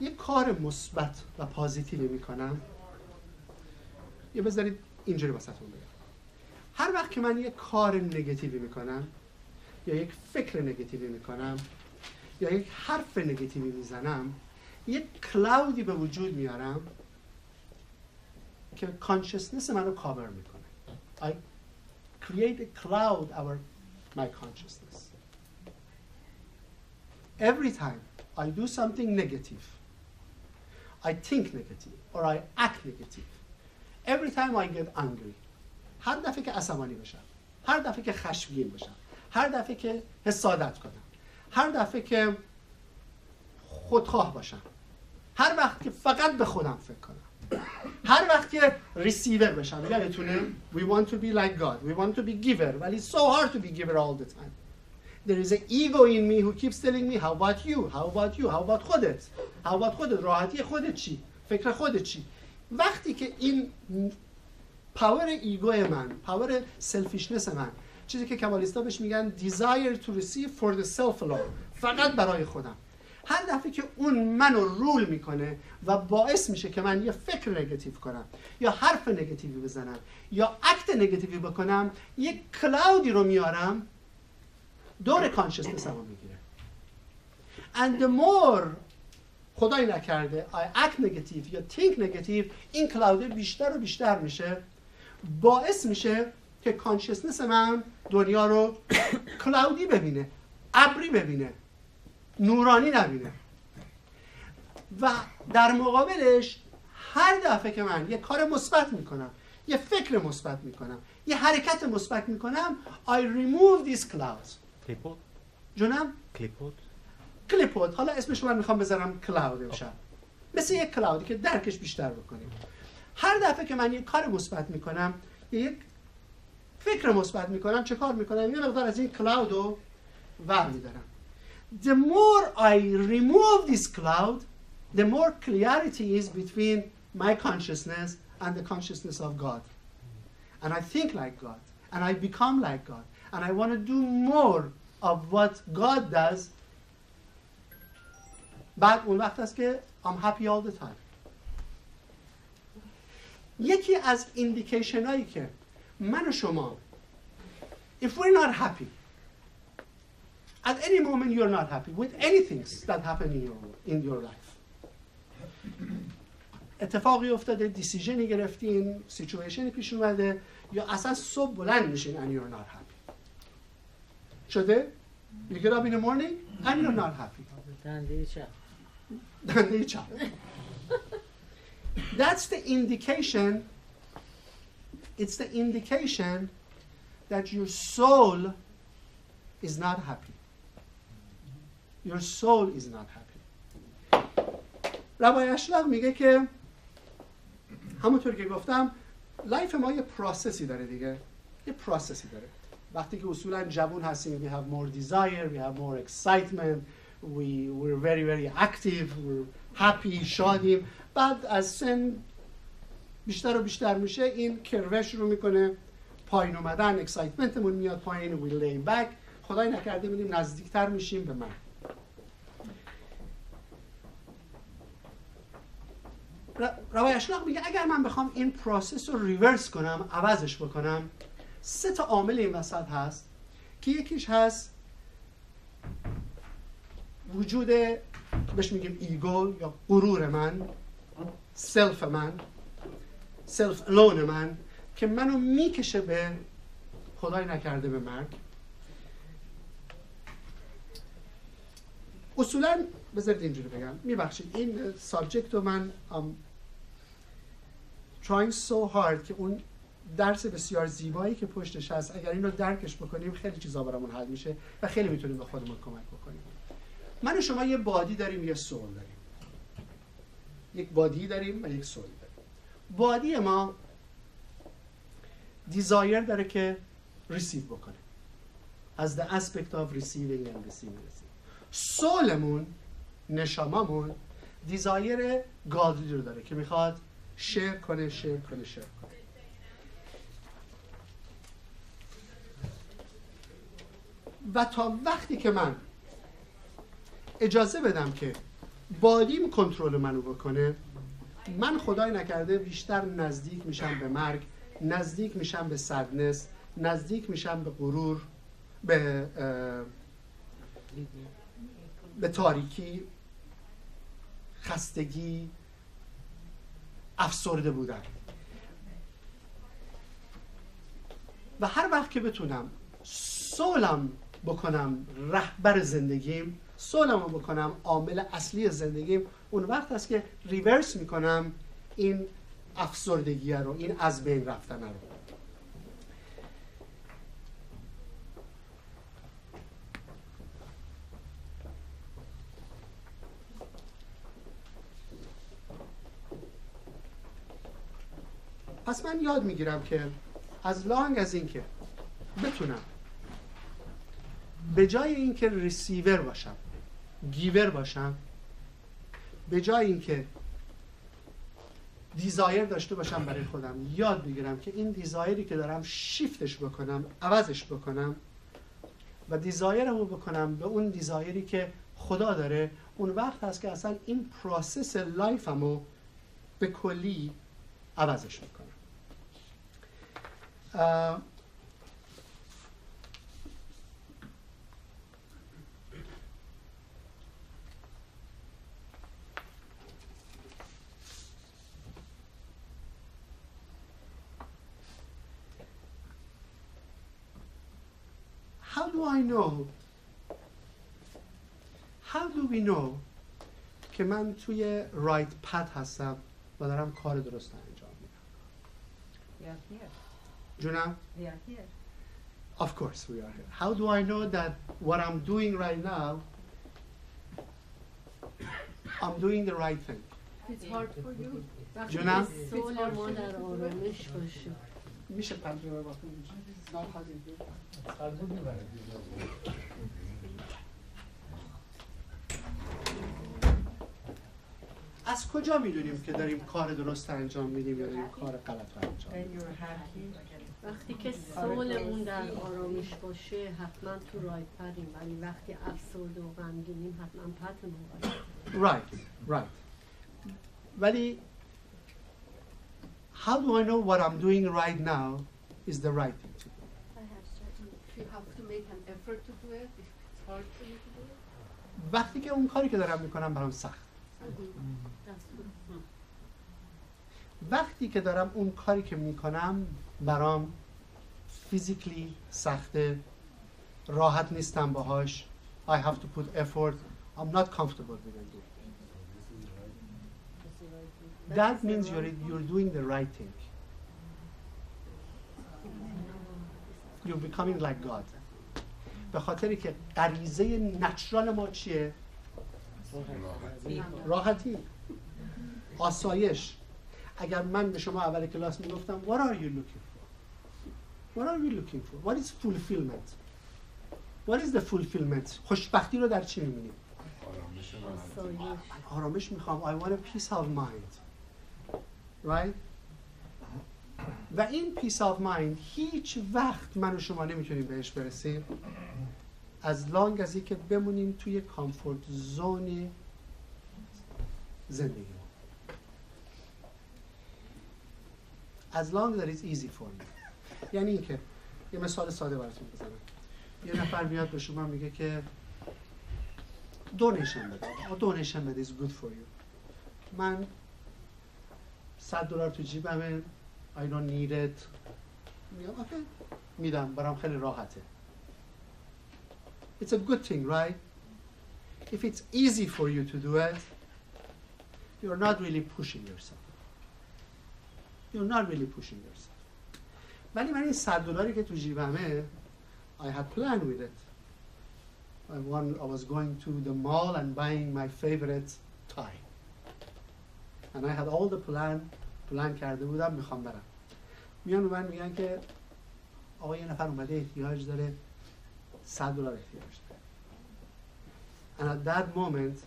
یک کار مثبت و پازیتیوی می‌کنم یه بذارید اینجوری واسهتون بگم. هر وقت که من یک کار نگتیوی می‌کنم یا یک فکر نگتیوی می‌کنم یا یک حرف نگتیوی می‌زنم یک کلاودی به وجود میارم که کانشسنس منو کاور می‌کنه. I create a cloud over my consciousness. Every time I do something negative I think negative or I act negative every time I get angry هر دفعه که عصبانی بشم هر دفعه که خشمگین بشم هر دفعه که حسادت کنم هر دفعه که خودخواه باشم هر وقت که فقط به خودم فکر کنم. هر وقت که ریسیور بشم یادتونه we want to be like God we want to be giver ولی it's so hard to be giver all the time there is an ego in me who keeps telling me how about you how about you how about خودت how about خودت راحتی خودت چی فکر خودت چی وقتی که این power ego من power selfishness من چیزی که Kabbalist ا بهش میگن desire to receive for the self alone فقط برای خودم هر دفعه که اون منو rule می‌کنه و باعث میشه که من یه فکر نگاتیو کنم یا حرف نگاتیوی بزنم یا act negative ی بکنم یک cloud ی رو میارم دور consciousness رو می‌گیره. And the more خدای نکرده I act negative یا think negative این کلاود بیشتر و بیشتر میشه باعث میشه که کانشسنس من دنیا رو کلاودی ببینه ابری ببینه. نورانی نبینه. و در مقابلش هر دفعه که من یه کار مثبت می‌کنم یه فکر مثبت می‌کنم یه حرکت مثبت می‌کنم I remove these clouds. کلیپود جونم؟ کلیپود کلیپود حالا اسمش رو من می‌خوام بذارم کلاود امشب. مثل یک کلاودی که درکش بیشتر بکنیم. هر دفعه که من یک کار مثبت می‌کنم یک فکر مثبت می‌کنم چه کار می‌کنم؟ یه مقدار از این کلاود رو ور میدارم. the more I remove this cloud the more clarity is between my consciousness and the consciousness of God and I think like God and I become like God and I want to do more of what God does بعد اون وقت است که I'm happy all the time یکی از ایندیکیشن هایی که من و شما if we're not happy at any moment you're not happy with anything that happen in your, in your life اتفاقی افتاده دیسیژنی گرفتین سیچویشنی پیش اومده یا اصلا صبح بلند میشین and you're not happy شده you get up in the morning and you're not happy دنده چپ دنده چپ that's the indication it's the indication that your soul is not happy Your soul is not happy. Rabbi Ashlag میگه که همونطور که گفتم life ما یه process ی داره دیگه. یه process ی داره. وقتی که اصولا جوون هستیم we have more desire we have more excitement we we're very very active we're happy شادیم. بعد از سن بیشتر و بیشتر میشه این curve ه شروع می‌کنه. پایین اومدن excitement مون میاد پایین we lay back خدای نکرده میریم نزدیکتر میشیم به مرگ Rabbi Ashlag میگه اگر من بخوام این process رو reverse کنم عوضش بکنم سه تا عامل این وسط هست که یکیش هست وجود بهش میگیم ego یا غرور من self من self alone من که منو می‌کشه به خدای نکرده به مرگ. اصولا بذارید اینجوری بگم. میبخشید. این سابجکت رو من trying so hard که اون درس بسیار زیبایی که پشتش هست اگر این رو درکش بکنیم خیلی چیزا برامون حل میشه و خیلی می‌تونیم به خودمون کمک بکنیم. من و شما یه بادی داریم یه سول داریم. یک body داریم و یک soul داریم. body ما desire داره که receive بکنه. از the aspect of receiving and receiving receiving. soul مون נשמה مون desire Godly رو داره که می‌خواد share کنه share کنه share کنه و تا وقتی که من اجازه بدم که بادیم کنترل منو بکنه من خدای نکرده بیشتر نزدیک میشم به مرگ نزدیک میشم به سدنس نزدیک میشم به غرور به به تاریکی خستگی افسرده بودن. و هر وقت که بتونم سولم بکنم رهبر زندگیم سولم بکنم عامل اصلی زندگیم اون وقت است که ریورس می‌کنم این افسردگی رو این از بین رفتن رو. پس من یاد می‌گیرم که as long as اینکه بتونم به جای اینکه ریسیور باشم giver باشم به جای اینکه desire داشته باشم برای خودم یاد بگیرم که این desire ی که دارم شیفتش بکنم عوضش بکنم و desire م رو بکنم به اون desire ی که خدا داره. اون وقت هست که اصلا این process life م رو به کلی عوضش می‌کنم. اه، How do I know? How do we know که من توی رایت پد هستم و دارم کار درست انجام میدم جونم They are here. Of course we are here. How do I know that what I'm doing right now I'm doing the right thing? It's hard for you. باشه میشه ترجمه بکنید سرمون می‌بره از کجا می‌دونیم که داریم کار درست انجام میدیم یا داریم کار غلط انجام میدیم you're happy. وقتی که سولمون در آرامش باشه حتما تو رای پریم ولی وقتی افسرده و غمگینیم حتما پتمون باشه Right, right. ولی how do I know what I'm doing right now is the right thing to do? If you have to make an effort to do it, if it's hard for you to do it. وقتی که اون کاری که دارم می‌کنم برام سخت دستور. وقتی که دارم اون کاری که می‌کنم برام فیزیکلی سخته راحت نیستم باهاش I have to put effort I'm not comfortable with it That means you're, you're doing the right thing You're becoming like God به خاطری که غریزه نچرال ما چیه؟ راحتی آسایش اگر من به شما اول کلاس می‌گفتم what are you looking what are you looking for what is fulfillment what is the fulfillment خوشبختی رو در چی می‌بینیم آرامش می‌خوام I want a peace of mind right و این peace of mind هیچ وقت من و شما نمی‌تونیم بهش برسیم از لانگ از که بمونیم توی کامفورت زون زندگی as long that it's easy for me یعنی اینکه یه مثال ساده براتون بزنم یه نفر میاد به شما میگه که دونیشن بده دونیشن بده is good for you من 100 دلار تو جیبمه I don't need it میگم اوکی میدم برام خیلی راحته It's a good thing, right? If it's easy for you to do it, you're not really pushing yourself. You're not really pushing yourself. ولی من این 100 دلاری که تو جیبمه I had planned with it. I, one, I was going to the mall and buying my favorite tie. And I had all the plan plan کرده بودم میخوام برم میان به من میگن که آقا یه نفر اومده احتیاج داره 100 دلار احتیاج داره and at that moment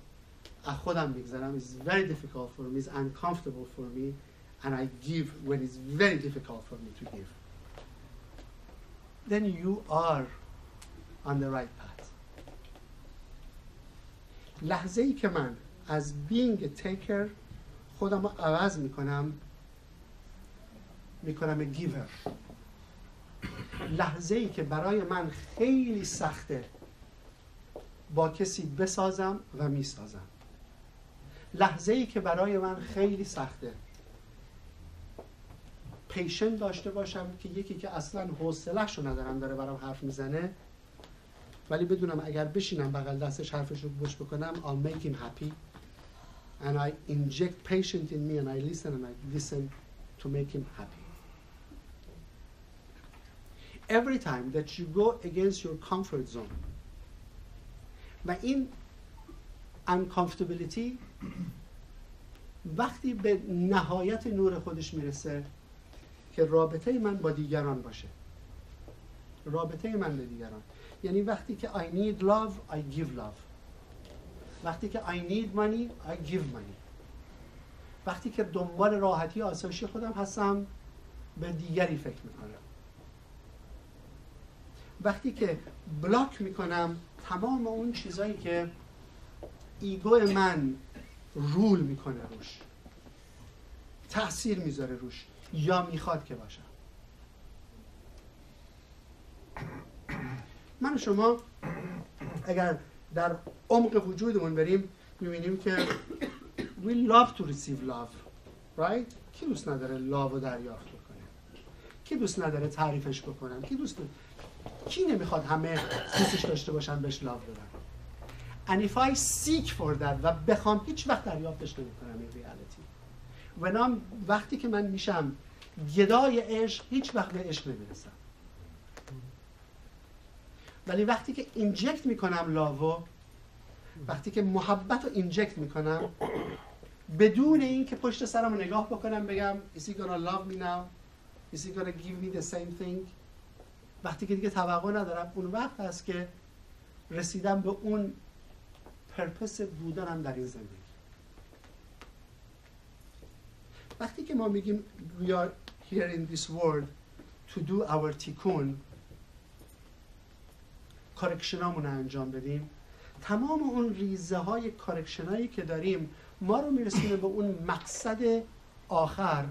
از خودم میگذرم it's very difficult for me it's uncomfortable for me and I give when it's very difficult for me to give Then you are on the right path. لحظه ای که من از being a taker خودم رو عوض می‌کنم می‌کنم گیور لحظه ای که برای من خیلی سخته با کسی بسازم و می‌سازم. لحظه ای که برای من خیلی سخته پیشن داشته باشم که یکی که اصلا حوصله‌شو رو ندارم داره برام حرف می‌زنه ولی بدونم اگر بشینم بغل دستش حرفش رو گوش بکنم I'll make him happy and I inject patience in me and I listen and I listen to make him happy every time that you go against your comfort zone و این uncomfortability وقتی به نهایت نور خودش می‌رسه که رابطه من با دیگران باشه. رابطه من به دیگران. یعنی وقتی که I need love I give love. وقتی که I need money I give money. وقتی که دنبال راحتی آسایشی خودم هستم به دیگری فکر می‌کنم. وقتی که بلاک می‌کنم تمام اون چیزایی که ایگو من رول می‌کنه روش. تاثیر می‌ذاره روش. یا می‌خواد که باشم من و شما اگر در عمق وجودمون بریم می‌بینیم که we love to receive love right کی دوست نداره لاو رو دریافت بکنه؟ کی دوست نداره تعریفش بکنم؟ کی دوست کی نمی‌خواد همه دوستش داشته باشن بهش لاو بدن؟ And if I seek for that و بخوام هیچ وقت دریافتش نمی‌کنم این و نام وقتی که من میشم گدای عشق هیچ وقت به عشق نمی‌رسم. ولی وقتی که اینجکت می‌کنم لاوو وقتی که محبت رو اینجکت می‌کنم بدون اینکه پشت سرم رو نگاه بکنم بگم is he gonna love me now? Is he gonna give me the same thing? وقتی که دیگه توقع ندارم اون وقت هست که رسیدم به اون پرپس بودنم در این زندگی. وقتی که ما میگیم we are here in this world to do our tikkun کارکشنامون رو انجام بدیم. تمام اون ریزه های کارکشن هایی که داریم ما رو میرسونه به اون مقصد آخر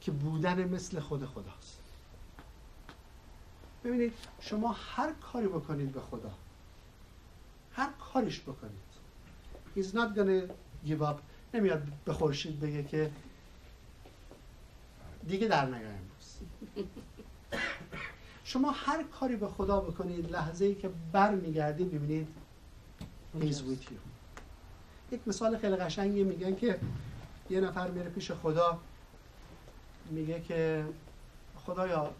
که بودن مثل خود خداست. ببینید شما هر کاری بکنید به خدا هر کاریش بکنید He's not gonna give up نمیاد به خورشید بگه که دیگه در نیایم امروز شما هر کاری به خدا بکنید لحظه ای که بر میگردید ببینید He's with you. یک مثال خیلی قشنگی میگن که یه نفر میره پیش خدا میگه که خدایا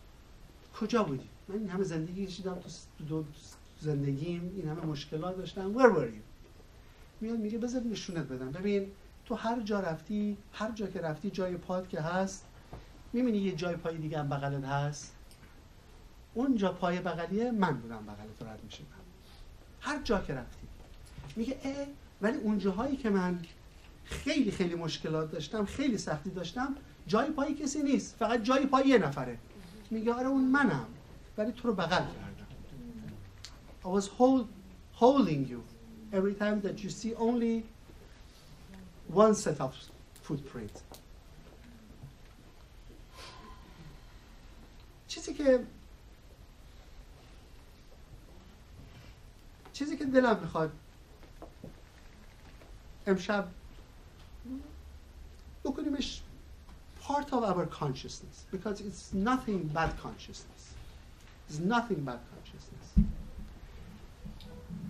کجا بودی؟ من این همه زندگی کشیدم تو دو زندگیم این همه مشکلات داشتم where were you میاد میگه بذار نشونت بدم. ببین تو هر جا رفتی هر جا که رفتی جای پاد که هست می‌بینی یه جای پای دیگه هم بغلت هست. اون جا پای بغلیه من بودم بغلت رد میشم هر جا که رفتی. میگه اه ولی اون جاهایی که من خیلی خیلی مشکلات داشتم خیلی سختی داشتم جای پای کسی نیست. فقط جای پای یه نفره. میگه آره اون منم. ولی تو رو بغل کردم. I was hold, holding you every time that you see only one set of footprint چیزی که چیزی که دلم میخواد امشب بکنیمش part of our consciousness because it's nothing but consciousness. It's nothing but consciousness.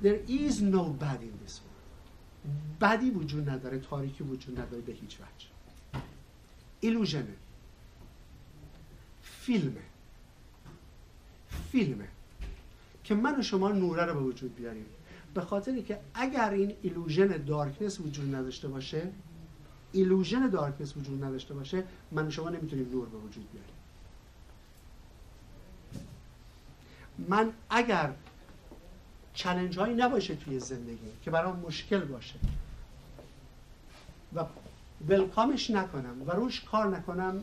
There is no bad in this world. بدی وجود نداره تاریکی وجود نداره به هیچ وجه. illusion ه. فیلمه. فیلمه. که من و شما نوره رو به وجود بیاریم. به خاطری که اگر این illusion darkness وجود نداشته باشه illusion darkness وجود نداشته باشه من و شما نمی‌تونیم نور به وجود بیاریم. من اگر challenge هایی نباشه توی زندگی که برام مشکل باشه. و welcome ش نکنم و روش کار نکنم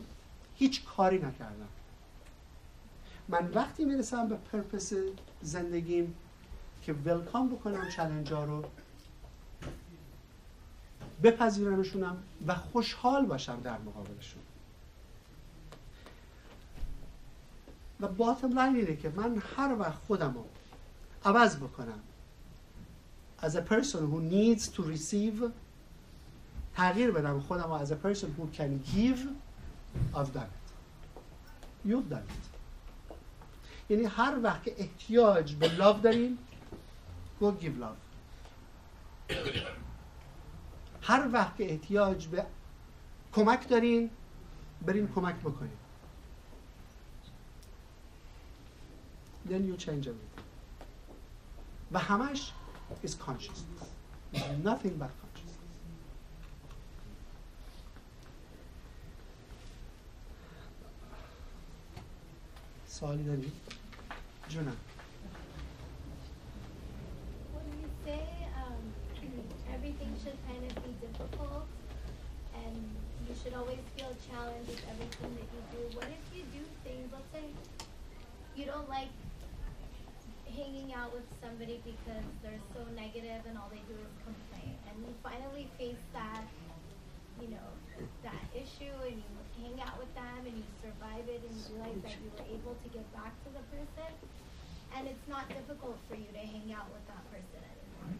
هیچ کاری نکردم. من وقتی می‌رسم به purpose زندگیم که welcome بکنم challenge ها رو بپذیرمشونم و خوشحال باشم در مقابلشون. و bottom line اینه که من هر وقت خودم رو عوض بکنم as a person who needs to receive تغییر بدم خودم رو as a person who can give I've done it you've done it یعنی هر وقت که احتیاج به love داریم go give love هر وقت که احتیاج به کمک دارین برین کمک بکنین then you change everything و همش is consciousness It's nothing but consciousness سوالی داری؟ جونم When you say um, everything should kind of be difficult and you should always feel challenged with everything that you do, what if you do things, let's say you don't like hanging out with somebody because they're so negative and all they do is complain and you finally face that, you know, that issue and you hang out with them and you survive it and you realize that you were able to get back to the person and it's not difficult for you to hang out with that person anymore.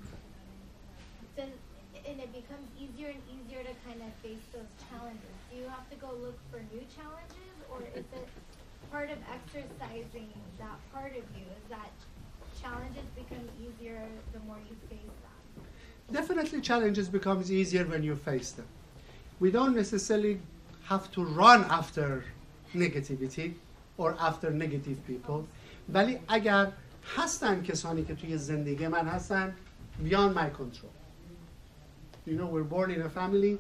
Then and it becomes easier and easier to kind of face those challenges. Do you have to go look for new challenges or is it part of exercising that part of you is that challenges become easier the more you face them? definitely challenges becomes easier when you face them. We don't necessarily have to run after negativity or after negative people. ولی اگر هستن کسانی که توی زندگی من هستن beyond my control. You know, we're born in a family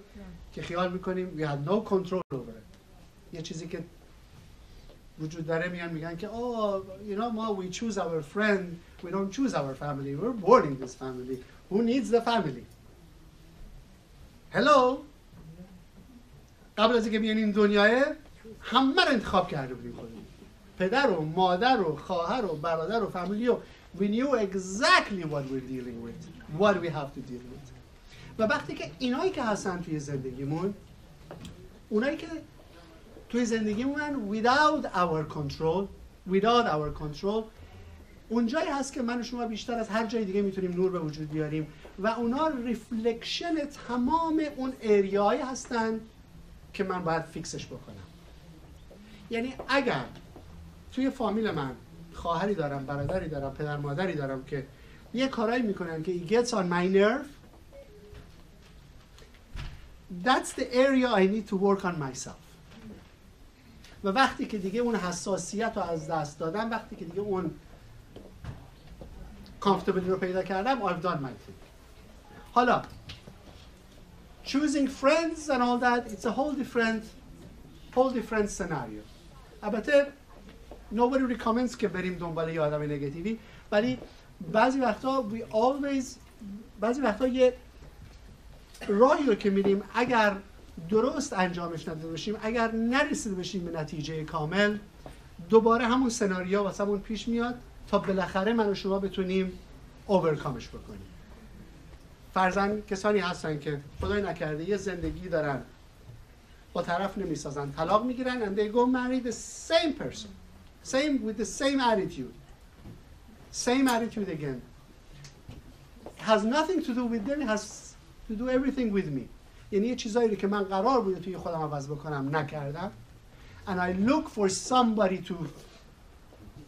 که خیال میکنیم we had no control over it. یه چیزی که وجود داره میان میگن که oh, you know, ما we choose our friend, we don't choose our family, we're born in this family. Who needs the family? Hello? قبل از اینکه بیان این دنیای همه رو انتخاب کرده بودیم خودمون پدر و مادر و خواهر و برادر و فامیلی و we knew exactly what we're dealing with what we have to deal with و وقتی که اینایی که هستن توی زندگیمون اونایی که توی زندگیمون without our control without our control اونجایی هست که من و شما بیشتر از هر جای دیگه می‌تونیم نور به وجود بیاریم و اونا reflection تمام اون area یی هستن که من باید fix ش بکنم. یعنی اگر توی فامیل من خواهری دارم برادری دارم پدر مادری دارم که یه کارایی می‌کنن که it gets on my nerve that's the area I need to work on myself. و وقتی که دیگه اون حساسیت رو از دست دادم وقتی که دیگه اون comfortability رو پیدا کردم I've done my thing. حالا choosing friends and all that it's a whole different whole different scenario. البته nobody recommends که بریم دنبال یه آدم نگتیوی ولی بعضی وقتا we always بعضی وقتا یه راهی رو که میریم اگر درست انجامش نداده باشیم اگر نرسیده باشیم به نتیجه کامل دوباره همون سناریو واسمون پیش میاد. تا بالاخره من و شما بتونیم اوورکامش بکنیم. فرزن کسانی هستن که خدای نکرده یه زندگی دارن. با طرف نمی‌سازن. طلاق می‌گیرن and they go marry the same person. Same with the same attitude. Same attitude again. Has nothing to do with them has to do everything with me. یعنی یه چیزایی رو که من قرار بوده توی خودم عوض بکنم نکردم. And I look for somebody to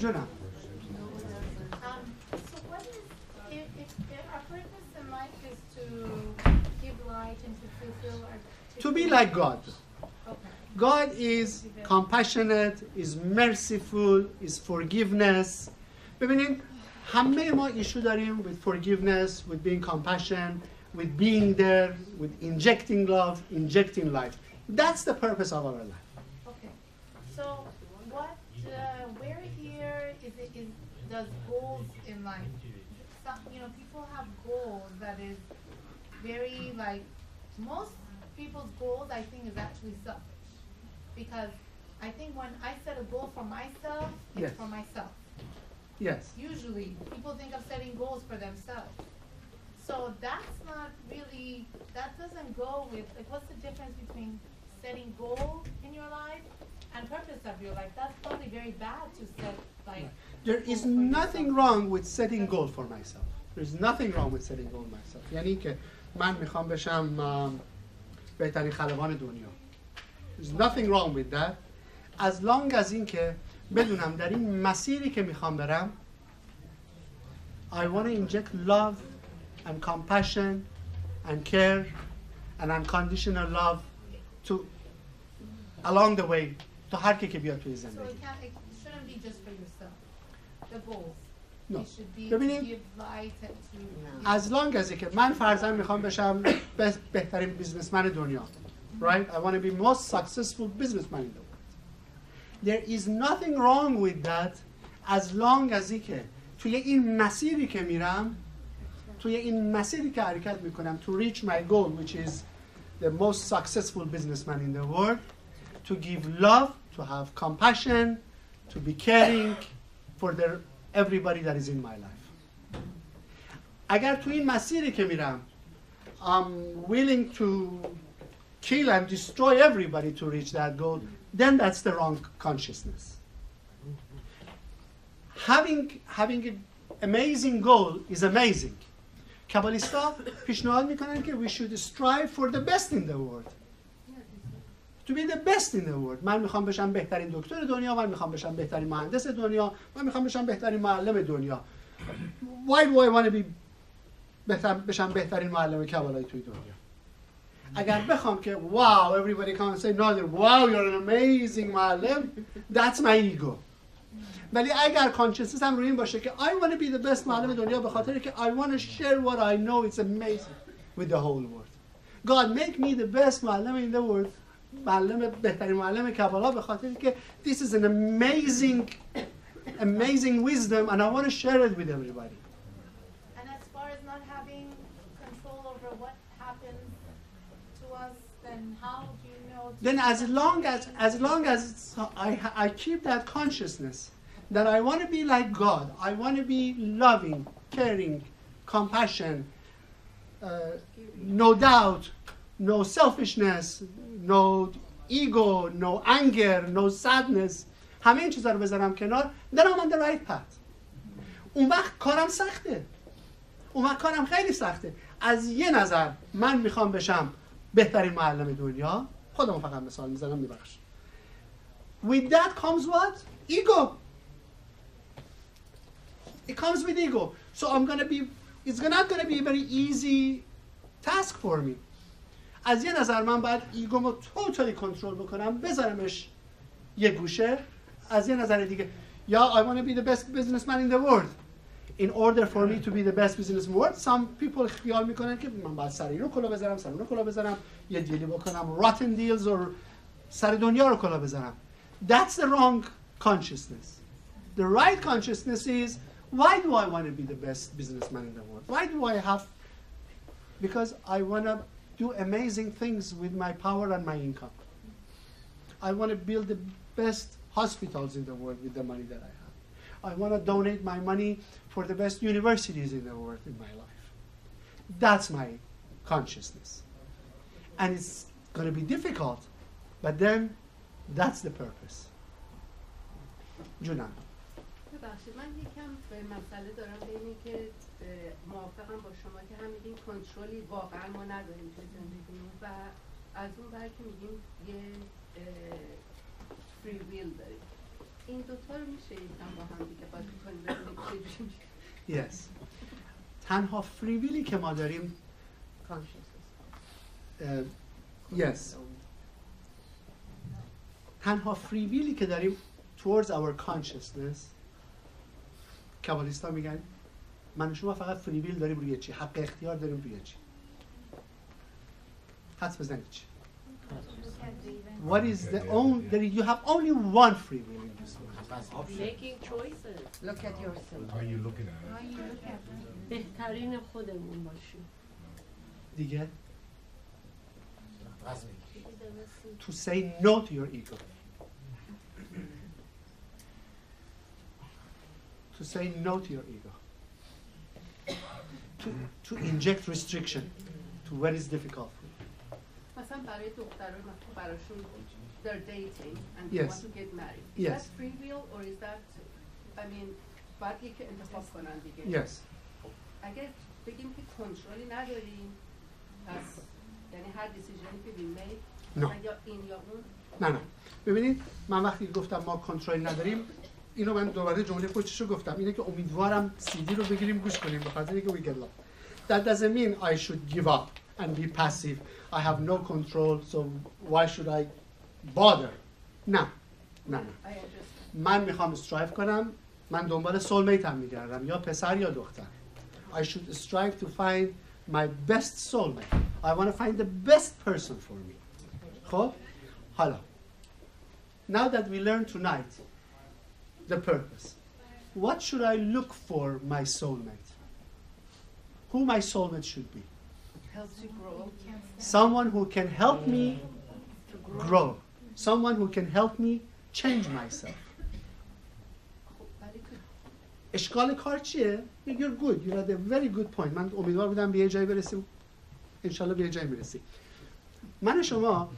جونم Um, so what is, if, if, if our purpose in life is to give light and to fulfill our. to be like God Okay. God is compassionate, is merciful, is forgiveness. ببینید همه ما ایشو داریم with forgiveness, with being compassion, with being there, with injecting love, injecting life. That's the purpose of our life. Okay. So does goals in life? Some, you know, people have goals that is very like, most people's goals I think is actually selfish. Because I think when I set a goal for myself, it's Yes. for myself. Yes. Usually, people think of setting goals for themselves. So that's not really, that doesn't go with, like, what's the difference between setting goals in your life and purpose of your life? That's probably very bad to set, like, There is nothing wrong with setting goal for myself. There's nothing wrong with setting goal myself. یعنی که من میخوام بشم آم، بهترین خلبان دنیا. There's nothing wrong with that. As long as این که بدونم در این مسیری که میخوام برم I want to inject love and compassion and care and unconditional love to along the way to هر کی که بیاد توی so زندگی. give light and to. as long as که من فرضاً میخوام بشم به- بهترین بیزنسمن دنیا right I want to be most successful businessman in the world there is nothing wrong with that as long as که توی این مسیری که میرم توی این مسیری که حرکت میکنم to reach my goal which is the most successful businessman in the world to give love to have compassion to be caring for their, everybody that is in my life اگر تو این مسیری که میرم I'm willing to kill and destroy everybody to reach that goal then that's the wrong consciousness having having an amazing goal is amazing کابالیستا پیشنهاد میکنن که we should strive for the best in the world To be the best in the world من می‌خوام بشم بهترین دکتر دنیا من می‌خوام بشم بهترین مهندس دنیا من می‌خوام بشم بهترین معلم دنیا why do I want to be بهتر بشم بهترین معلم کبالایی توی دنیا اگر بخوام که wow everybody come and say no wow you're an amazing معلم that's my ego ولی اگر کانشنسس هم روی این باشه که I want to be the best معلم دنیا به خاطر که I want to share what I know it's amazing with the whole world God make me the best معلم in the world معلم بهترین معلم کبالا به خاطر که this is an amazing amazing wisdom and I want to share it with everybody And as far as not having control over what happens to us, then how do you know? to then as set long as something- as long as it's, I I keep that consciousness that I want to be like God, I want to be loving, caring, compassion, uh, no doubt, no selfishness, نو ایگو نو انگر نو سادنس همه این چیزا رو بذارم کنار. دارم من در رایت پت اون وقت کارم سخته. اون وقت کارم خیلی سخته. از یه نظر من می‌خوام بشم بهترین معلم دنیا. خودم فقط مثال می‌زنم میبخش. With that comes what? ego. It comes with ego. So I'm gonna be it's not gonna be a very easy task for me. از یه نظر من باید ایگومو توتالی کنترل بکنم بذارمش یه گوشه از یه نظر دیگه یا I want to be the best businessman in the world in order for me to be the best business in the world some people خیال می‌کنن که من باید سر اینو کلا بذارم سر اونو کلا بذارم یه دیلی بکنم rotten deals or سر دنیا رو کلا بذارم that's the wrong consciousness the right consciousness is why do I want to be the best businessman in the world why do I have because I want to do amazing things with my power and my income I want to build the best hospitals in the world with the money that I have I want to donate my money for the best universities in the world in my life. That's my consciousness. And it's going to be difficult, but then that's the purpose. جونم ببخشید من یکم به مسئله دارم به اینه که اه، موافقم با کنترلی واقعا ما نداریم توی زندگیمون و از اون بر که میگیم یه فری ویل داریم این دوتا رو میشه یکم با هم دیگه باید کنیم. Yes. تنها فریویلی که ما داریم yes. تنها فریویلی که داریم towards our consciousness کابالیستا میگن من و شما فقط فریویل داریم روی چی حق اختیار داریم روی چی حدس بزنید چی What is the only there you have only one free will in this world making choices Look at yourself. How are you looking at How it? you look at them. بهترین خودمون باشیم دیگه to say no to your ego. To say no to your ego. To, to inject restriction to what is difficult. مثلا برای دختران براشون they're dating and they Yes. want to get married. Is Yes. that free will or is that I mean باید یکی انتخاب کنن دیگه. Yes. اگه بگیم که کنترلی نداریم پس یعنی هر دیسیژنی که No. مثلا یا این یا اون نه نه ببینید من وقتی گفتم ما کنترل نداریم اینو من دوباره جمله پشتش رو گفتم اینه که امیدوارم سیدی رو بگیریم گوش کنیم به خاطر اینکه we get lost. That doesn't mean I should give up and be passive. I have no control so why should I bother? نه نه نه. من می‌خوام استرایف کنم من دنبال سولمیت هم میگردم یا پسر یا دختر I should strive to find my best soulmate I want to find the best person for me خب حالا now that we learn tonight the purpose what should I look for my soulmate who my soulmate should be Helps you grow. someone who can help me To grow. someone who can help me change myself خب اشکال کار چیه؟ You're good. You had a very good point. من امیدوار بودم به یه جایی برسیم. انشالله به یه جایی می‌رسیم. من شما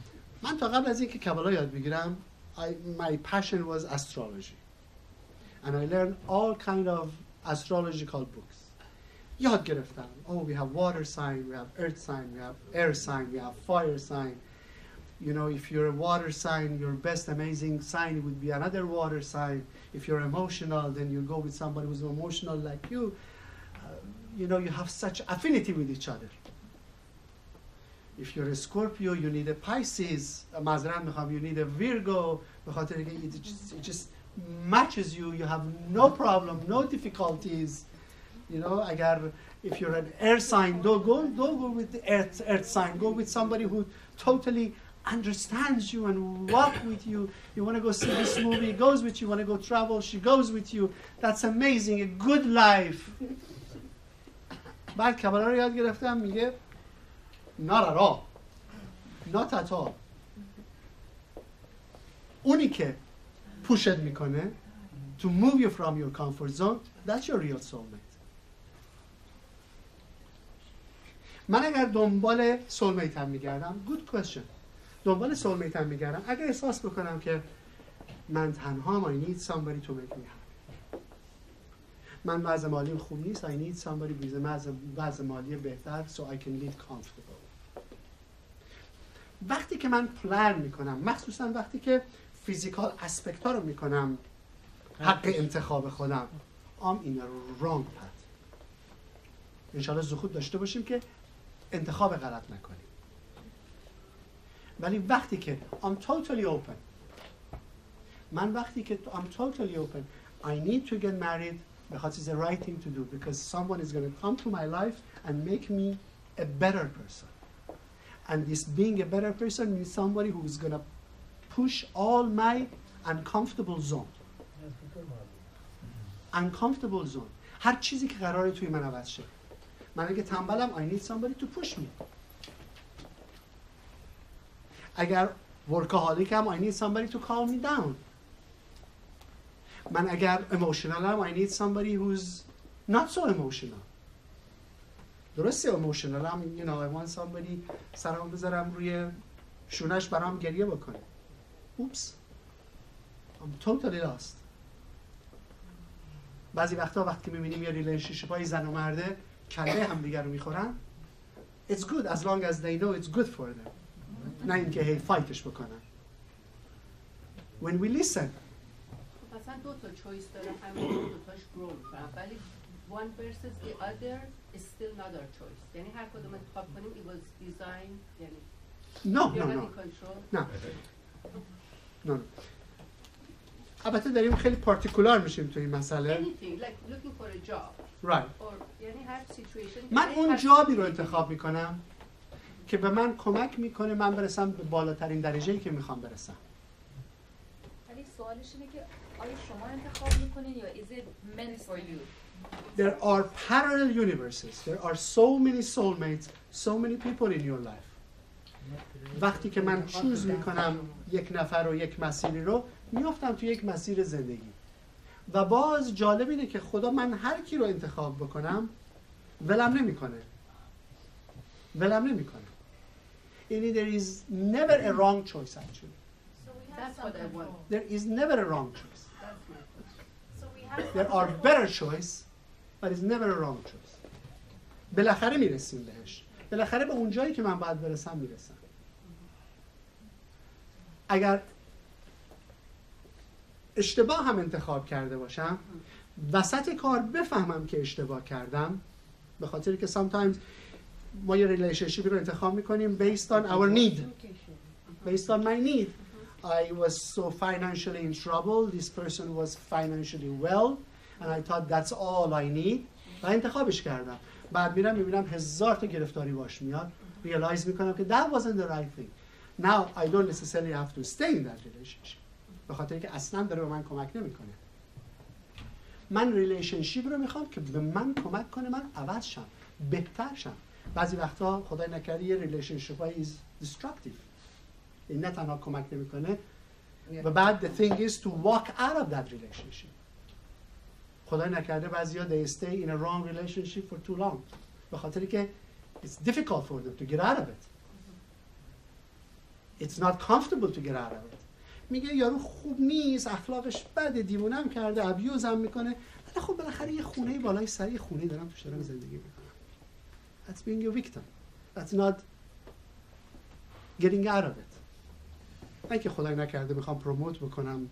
من تا قبل از اینکه کبالا یاد بگیرم I, my passion was astrology. And I learned all kind of astrological books. یاد گرفتم. Oh, we have water sign, we have earth sign, we have air sign, we have fire sign. You know, if you're a water sign, your best amazing sign would be another water sign. If you're emotional, then you go with somebody who's emotional like you. Uh, you know, you have such affinity with each other. If you're a Scorpio, you need a Pisces. uh, معذرت میخوام, you need a Virgo. به خاطر اینکه it just, it just matches you. You have no problem, no difficulties. You know, اگر if you're an air sign, don't go, don't go with the earth, earth sign. Go with somebody who totally understands you and walk with you. You want to go see this movie, goes with you. Want to go travel, she goes with you. That's amazing. A good life. بعد کبالا رو یاد گرفتم میگه not at all. Not at all. اونی که پوشت می‌کنه. To move you from your comfort zone that's your real soulmate. من اگر دنبال سولمیت هم میگردم good question. دنبال سولمیت هم میگردم. اگر احساس بکنم که من تنها I need somebody to make me happy. من وضع مالیم خوب نیست I need somebody with وضع, وضع مالی بهتر so I can live comfortable. وقتی که من پلان می‌کنم مخصوصا وقتی که فیزیکال اسپکت ها رو می‌کنم حق انتخاب خودم I'm in a wrong path انشاءالله زخود داشته باشیم که انتخاب غلط نکنیم ولی وقتی که I'm totally open من وقتی که I'm totally open I need to get married because it's the right thing to do because someone is going to come to my life and make me a better person and this being a better person means somebody who is going to push all my uncomfortable zone uncomfortable zone هر چیزی که قراره توی من عوض شه من اگه تنبلم I need somebody to push me اگر ورکاهالیکم I need somebody to calm me down من اگر emotionalم I need somebody who's not so emotional درسته emotionalم you know I want somebody سرم بذارم روی شونش برام گریه بکنه oops I'm totally lost. بعضی وقتا وقتی می‌بینیم یه relationship های زن و مرده کله هم دیگر رو می‌خورن It's good as long as they know it's good for them. نه اینکه هی fight ش بکنن. When we listen. خب اصلا دو تا choice داره همه دو تاش growth ولی one versus the other is still not our choice. یعنی هر کدوم انتخاب کنیم it was designed یعنی No, you're no, not no. نه نه البته داریم خیلی پارتیکولار میشیم تو این مسئله anything like looking for a job right. or یعنی من اون جابی رو انتخاب می‌کنم که به من کمک می‌کنه من برسم به بالاترین درجه که می‌خوام برسم ولی سوالش اینه که آیا شما انتخاب می‌کنین یا is it meant for you There are parallel universes. There are so many soulmates, so many people in your life. وقتی که من چوز می‌کنم یک نفر و یک مسیری رو میافتم تو یک مسیر زندگی. و باز جالب اینه که خدا من هر کی رو انتخاب بکنم ولم نمی‌کنه. ولم نمی‌کنه. یعنی there is never a wrong choice actually. So there is never a wrong choice. There are better choice but it's never a wrong choice. بالاخره می‌رسیم بهش. بالاخره به اون جایی که من باید برسم می‌رسم. اگر اشتباه هم انتخاب کرده باشم وسط کار بفهمم که اشتباه کردم به خاطر که sometimes ما یه relationship ی رو انتخاب می‌کنیم based on our need based on my need I was so financially in trouble this person was financially well and I thought that's all I need و انتخابش کردم بعد میرم می‌بینم هزار تا گرفتاری باش میاد realize می‌کنم که that wasn't the right thing now I don't necessarily have to stay in that relationship به خاطر که اصلا داره به من کمک نمی‌کنه من relationship رو می‌خوام که به من کمک کنه من عوض شم بهتر شم بعضی وقتا خدای نکرده یه relationship های is destructive این نه تنها کمک نمی‌کنه و بعد the thing is to walk out of that relationship خدای نکرده بعضیا they stay in a wrong relationship for too long به خاطر که it's difficult for them to get out of it it's not comfortable to get out of it. میگه یارو خوب نیست اخلاقش بده دیوونم کرده ابیوزم می‌کنه. ولی خب بالاخره یه خونه بالای سر یه خونه دارم توش دارم زندگی می‌کنم. That's being a victim. That's not getting out of it. نه که خدای نکرده می‌خوام promote بکنم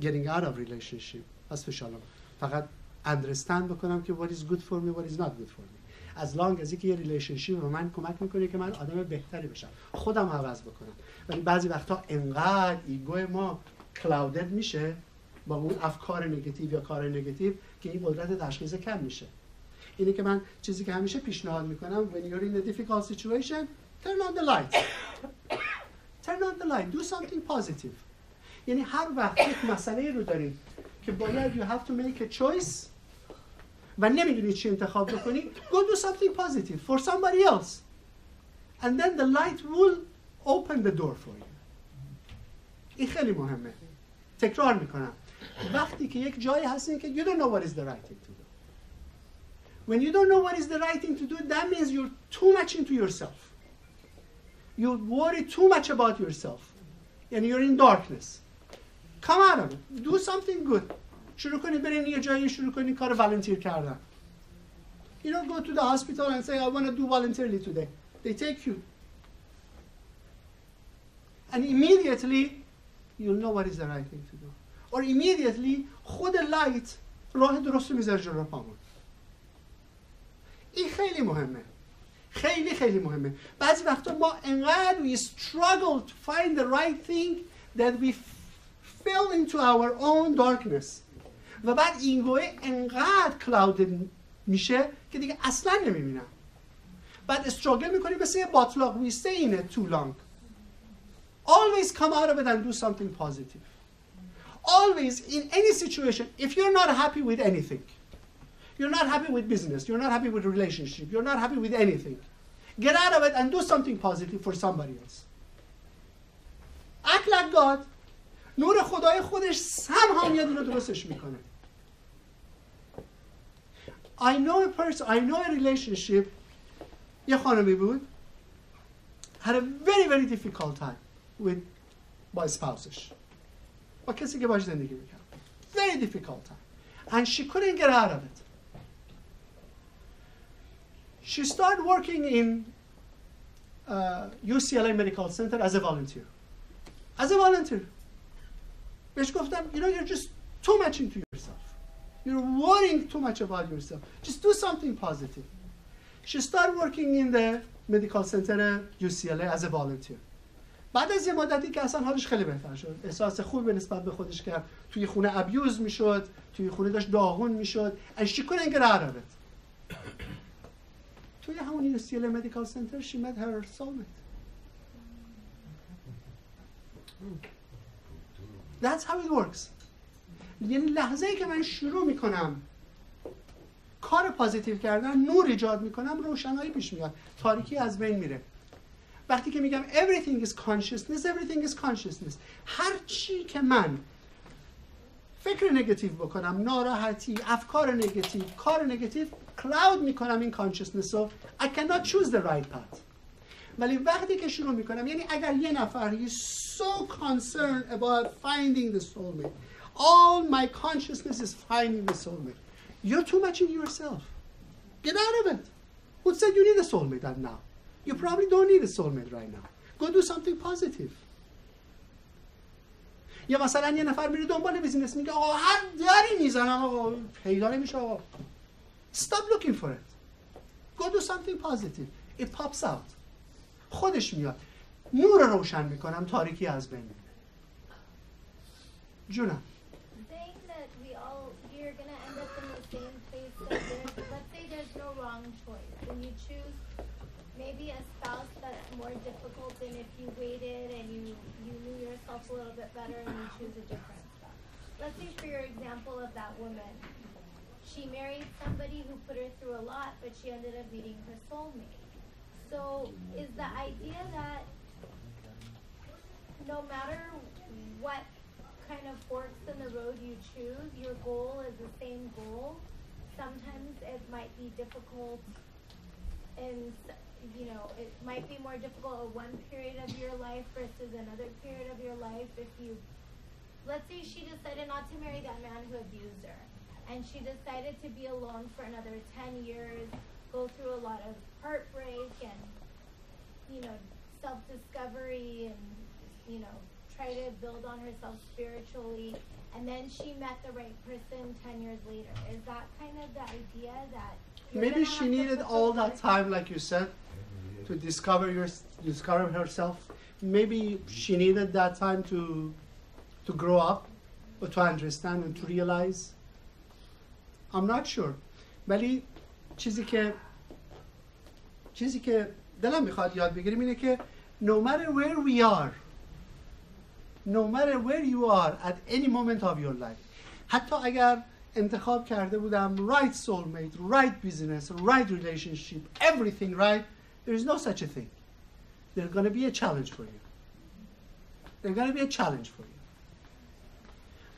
getting out of relationship. پس فشالم فقط understand بکنم که what is good for me what is not good for me. As long as که یه relationship به من کمک می‌کنه که من آدم بهتری بشم. خودم عوض بکنم. ولی بعضی وقتا انقدر ego ما clouded میشه با اون افکار نگاتیو یا کار نگاتیو که این قدرت تشخیص کم میشه. اینه که من چیزی که همیشه پیشنهاد می‌کنم when you're in a difficult situation turn on the light. Turn on the light. Do something positive. یعنی هر وقت یک مسئله رو دارید که باید you have to make a choice و نمیدونید چی انتخاب بکنی go do something positive for somebody else and then the light will open the door for you این خیلی مهمه تکرار میکنم وقتی که یک جایی هستین که you don't know what is the right thing to do when you don't know what is the right thing to do that means you're too much into yourself you worry too much about yourself and you're in darkness come out of it do something good شروع کنید برین یه جایی شروع کنید کار والنتیر کردن you don't go to the hospital and say I want to do voluntarily today they take you and immediately you'll know what is the right thing to do or immediately خود لایت راه درست رو میذاره جلو پامون این خیلی مهمه خیلی خیلی مهمه بعضی وقتا ما انقدر we struggle to find the right thing that we fell into our own darkness و بعد اینگوه انقدر کلاود میشه که دیگه اصلا نمی‌بینم بعد استراگل می‌کنی مثل یه باطلاق in it too long always come out of it and do something positive always in any situation if you're not happy with anything you're not happy with business you're not happy with relationship you're not happy with anything get out of it and do something positive for somebody else act like God نور خدای خودش somehow میاد اینو درستش می‌کنه I know a person, I know a relationship یه خانمی بود had a very very difficult time with با spouses با کسی که باش زندگی میکرد very difficult time and she couldn't get out of it she started working in uh, UCLA Medical Center as a volunteer as a volunteer بهش گفتم you know you're just too much into yourself you're worrying too much about yourself just do something positive she started working in the medical center UCLA as a volunteer بعد از یه مدتی که اصلا حالش خیلی بهتر شد احساس خوب به نسبت به خودش کرد توی خونه ابیوز می‌شد توی خونه داشت داغون می‌شد and she couldn't get out of it توی همون UCLA medical center she met her soulmate That's how it works یعنی لحظه ای که من شروع می‌کنم کار پازیتیو کردن نور ایجاد می‌کنم روشنایی پیش میاد. تاریکی از بین میره. وقتی که میگم everything is consciousness everything is consciousness. هر چی که من فکر نگاتیو بکنم ناراحتی افکار نگاتیو کار نگاتیو کلاود می‌کنم این consciousness رو. I cannot choose the right path. ولی وقتی که شروع می‌کنم یعنی اگر یه نفر is so concerned about finding the soulmate all my consciousness is finding the soulmate you're too much in yourself get out of it who said you need a soulmate now you probably don't need a soulmate right now go do something positive یا مثلا یه نفر میره دنبال بیزینس میگه آقا هر دری می‌زنم آقا پیدا نمیشه آقا stop looking for it go do something positive it pops out خودش میاد نور روشن می‌کنم تاریکی از بین میره جونم a little bit better and you choose a different. Let's say for your example of that woman, she married somebody who put her through a lot, but she ended up meeting her soulmate. So is the idea that no matter what kind of forks in the road you choose, your goal is the same goal. Sometimes it might be difficult and you know, it might be more difficult at one period of your life versus another period of your life if you let's say she decided not to marry that man who abused her and she decided to be alone for another 10 years, go through a lot of heartbreak and you know, self-discovery and you know, try to build on herself spiritually and then she met the right person 10 years later. Is that kind of the idea that maybe she needed all that time like you said to discover your discover herself maybe she needed that time to to grow up or to understand and to realize I'm not sure ولی چیزی که چیزی که دلم میخواد یاد بگیریم اینه که no matter where we are no matter where you are at any moment of your life حتی اگر انتخاب کرده بودم right soulmate, right business, right relationship, everything right, there is no such a thing. There's going to be a challenge for you. There's going to be a challenge for you.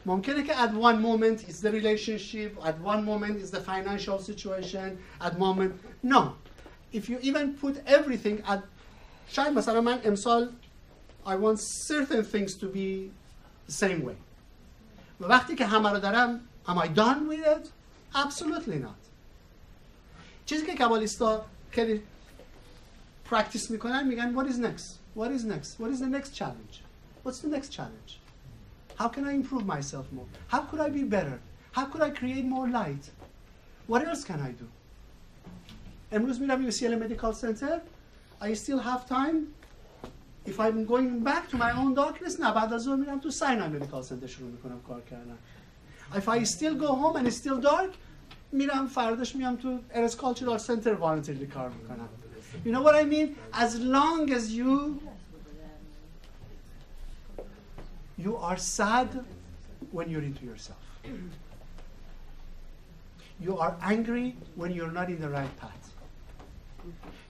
ممکنه که at one moment is the relationship, at one moment is the financial situation, at moment no. If you even put everything at شاید مثلا من امسال I want certain things to be the same way. و وقتی که همه رو دارم Am I done with it? Absolutely not. چیزی که کبالیستا خیلی practice میکنن میگن what is next? What is next? What is the next challenge? What's the next challenge? How can I improve myself more? How could I be better? How could I create more light? What else can I do? امروز میرم UCL Medical Center. I still have time. If I'm going back to my own darkness, نه بعد از ظهر میرم تو ساینای مدیکال سنتر شروع میکنم کار کردن. if I still go home and it's still dark میرم فرداش میام تو ارس کالچرال سنتر والنتیرلی کار میکنم You know what I mean? As long as you you are sad when you're into yourself. You are angry when you're not in the right path.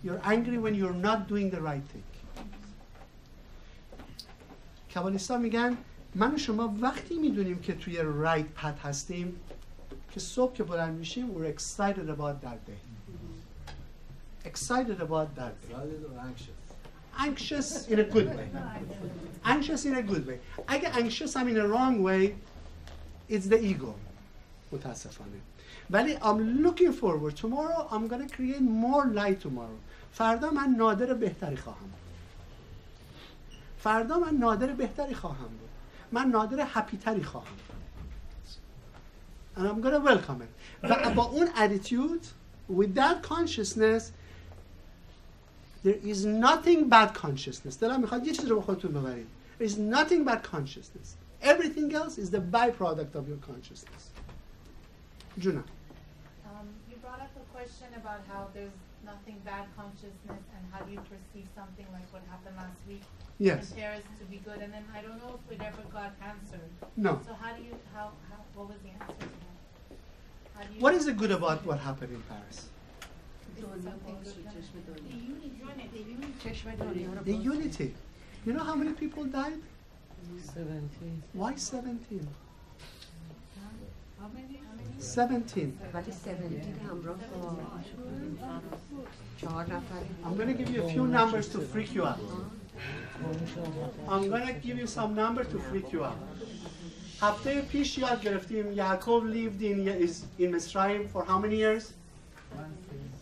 You're angry when you're not doing the right thing. کبالیستا میگن من و شما وقتی میدونیم که توی رایت پت هستیم که صبح که بلند میشیم we're excited about that day excited about that day anxious in a good way anxious in a good way اگه anxious هم in a wrong way it's the ego متاسفانه ولی I'm looking forward tomorrow I'm gonna create more light tomorrow فردا من نادر بهتری خواهم بود فردا من نادر بهتری خواهم بود من نادر هپی تری خواهم بود and I'm gonna welcome it و با اون attitude with that consciousness there is nothing bad consciousness دلم میخواد یه چیز رو به خودتون ببرید there is nothing bad consciousness everything else is the byproduct of your consciousness جونم Um, you brought up a question about how there's nothing bad consciousness and how do you perceive something like what happened last week Yes. in Paris to be good and then I don't know if it ever got answered. No. So how do you how, how what was the answer to that? How do you what is the good about what happened in Paris the unity you know how many people died 17 why 17 How many? 17 ولی 17 همراه با چهار نفر I'm going to give you a few numbers to freak you out. I'm going to give you some numbers to freak you out. هفته پیش یاد گرفتیم یعقوب lived in, is in Misraim for how many years?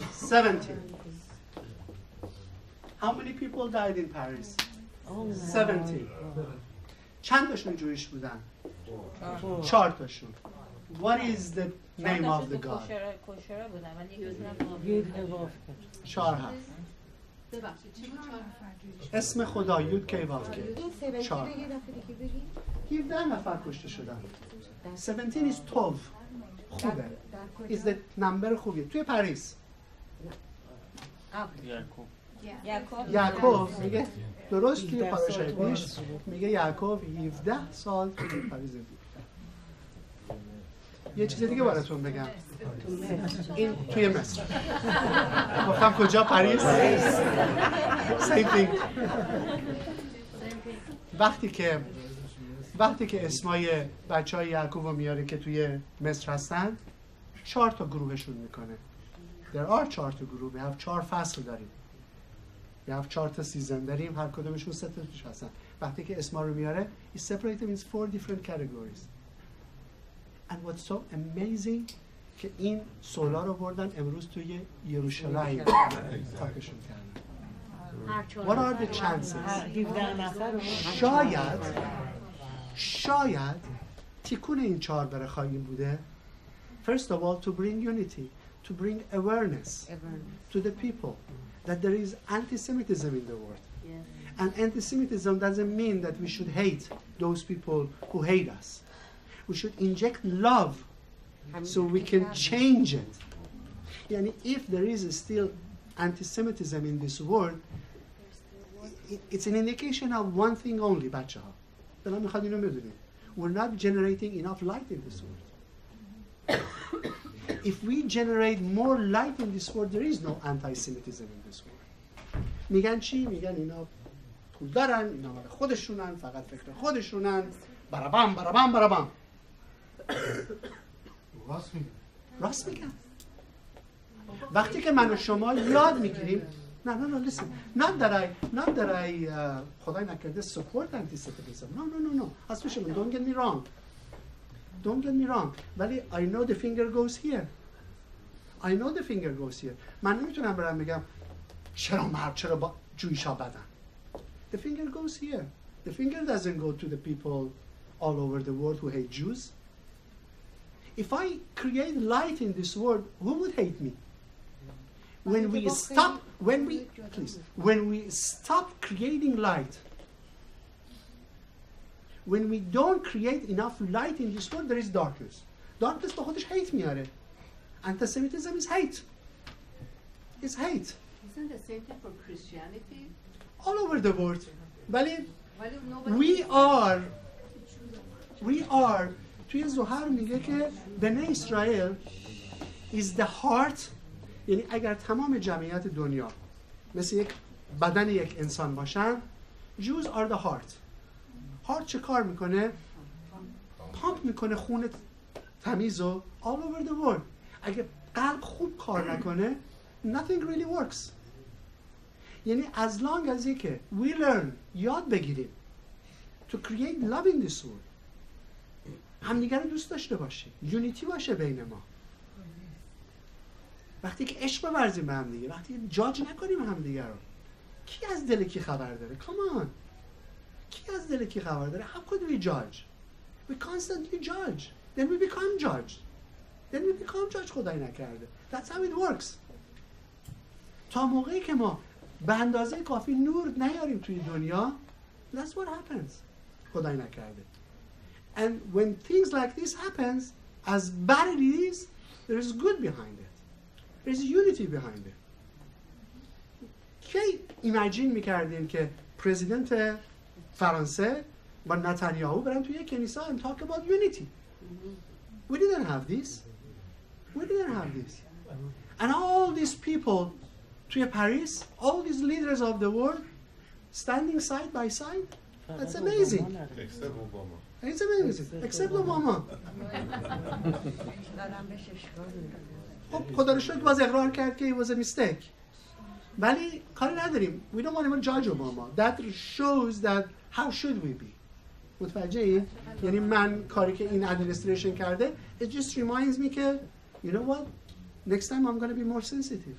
17. How many people died in Paris? 17. چند تاشون جویش بودن؟ چهار تاشون. What is the name of the God? چهار هفت. اسم خدا یود کی واف کی این 17 چهار رو یه دفعه دیگه بگی 17 نفر کشته شدن 17 is توف خوبه is the number خوبیه توی پاریس یعقوب. میگه درست توی پیش میگه یعقوب 17 سال توی پاریس بود. یه چیز دیگه براتون بگم. این توی مصر. گفتم کجا پاریس same thing. وقتی که وقتی که اسمای بچه های یعقوب رو میاره که توی مصر هستن چهار تا گروهشون می‌کنه. There are چهار تا گروه. We have چهار فصل داریم. We have چهار تا season داریم. هر کدومشون سه تا توش هستن. وقتی که اسما رو میاره he separated them in four different categories. And what's so amazing که این سولا رو بردن امروز توی یروشلایم تاکشون کردن What are the chances? 17 نفر رو شاید شاید تیکون این چهار بره خواهیم بوده. First of all to bring unity. to bring awareness to the people that there is anti-Semitism in the world and anti-Semitism doesn't mean that we should hate those people who hate us we should inject love so we can change it yani if there is still anti-Semitism in this world it- it's an indication of one thing only بچه ها دلم میخواد اینو بدونید we're not generating enough light in this world if we generate more light in this world, there is no anti-Semitism in this world. میگن چی؟ میگن اینا پول دارن، اینا مال خودشونن، فقط فکر خودشونن. برابام برابام برابام. راست میگن. راست میگن. وقتی که من و شما یاد می‌گیریم نه نه نه لیسی نه در ای نه در ای خدای نکرده سپورت انتیسیتیزم نه نه نه نه از پیش من دونگل می رانگ don't get me wrong ولی I know the finger goes here I know the finger goes here من نمیتونم برم بگم چرا مرد چرا با جویش ها بدن the finger goes here the finger doesn't go to the people all over the world who hate Jews if I create light in this world, who would hate me? When we stop, when we, please, when we stop creating light, when we don't create enough light in this world, there is darkness. دارکنس با خودش هیت میاره antisemitism is hate is hate Isn't the same thing for Christianity? all over the world ولی ولی nobody we are we are توی زهر میگه که بنی اسرائیل is the heart یعنی اگر تمام جمعیت دنیا مثل یک بدن یک انسان باشن Jews are the heart Heart چه کار می‌کنه؟ پامپ می‌کنه خون تمیز و all over the world اگه قلب خوب کار نکنه nothing really works. یعنی as long as که we learn یاد بگیریم. To create love in this world. همدیگر رو دوست داشته باشیم یونیتی باشه بین ما. وقتی که عشق بورزیم به همدیگه وقتی جاج نکنیم همدیگه رو. کی از دل کی خبر داره؟ کامان کی از دل کی خبر داره how could we judge we constantly judge then we become judged then we become judge خدای نکرده that's how it works تا موقعی که ما به اندازه کافی نور نیاریم توی دنیا that's what happens خدای نکرده and when things like this happens as bad it is there is good behind it there is unity behind it کی ایمجین می‌کردین که پرزیدنت فرانسه با نتانیاهو برن توی یک کنیسه and talk about unity we didn't have this we didn't have this and all these people توی پاریس all these leaders of the world standing side by side that's amazing Except Obama. it's amazing except Obama دارم بهش اشکال می‌کنم. خب خدا رو شکر باز اقرار کرد که it was a mistake ولی کاری نداریم we don't want to judge Obama that shows that how should we be متوجه این؟ یعنی من کاری که این administration کرده it just reminds me که you know what next time I'm going to be more sensitive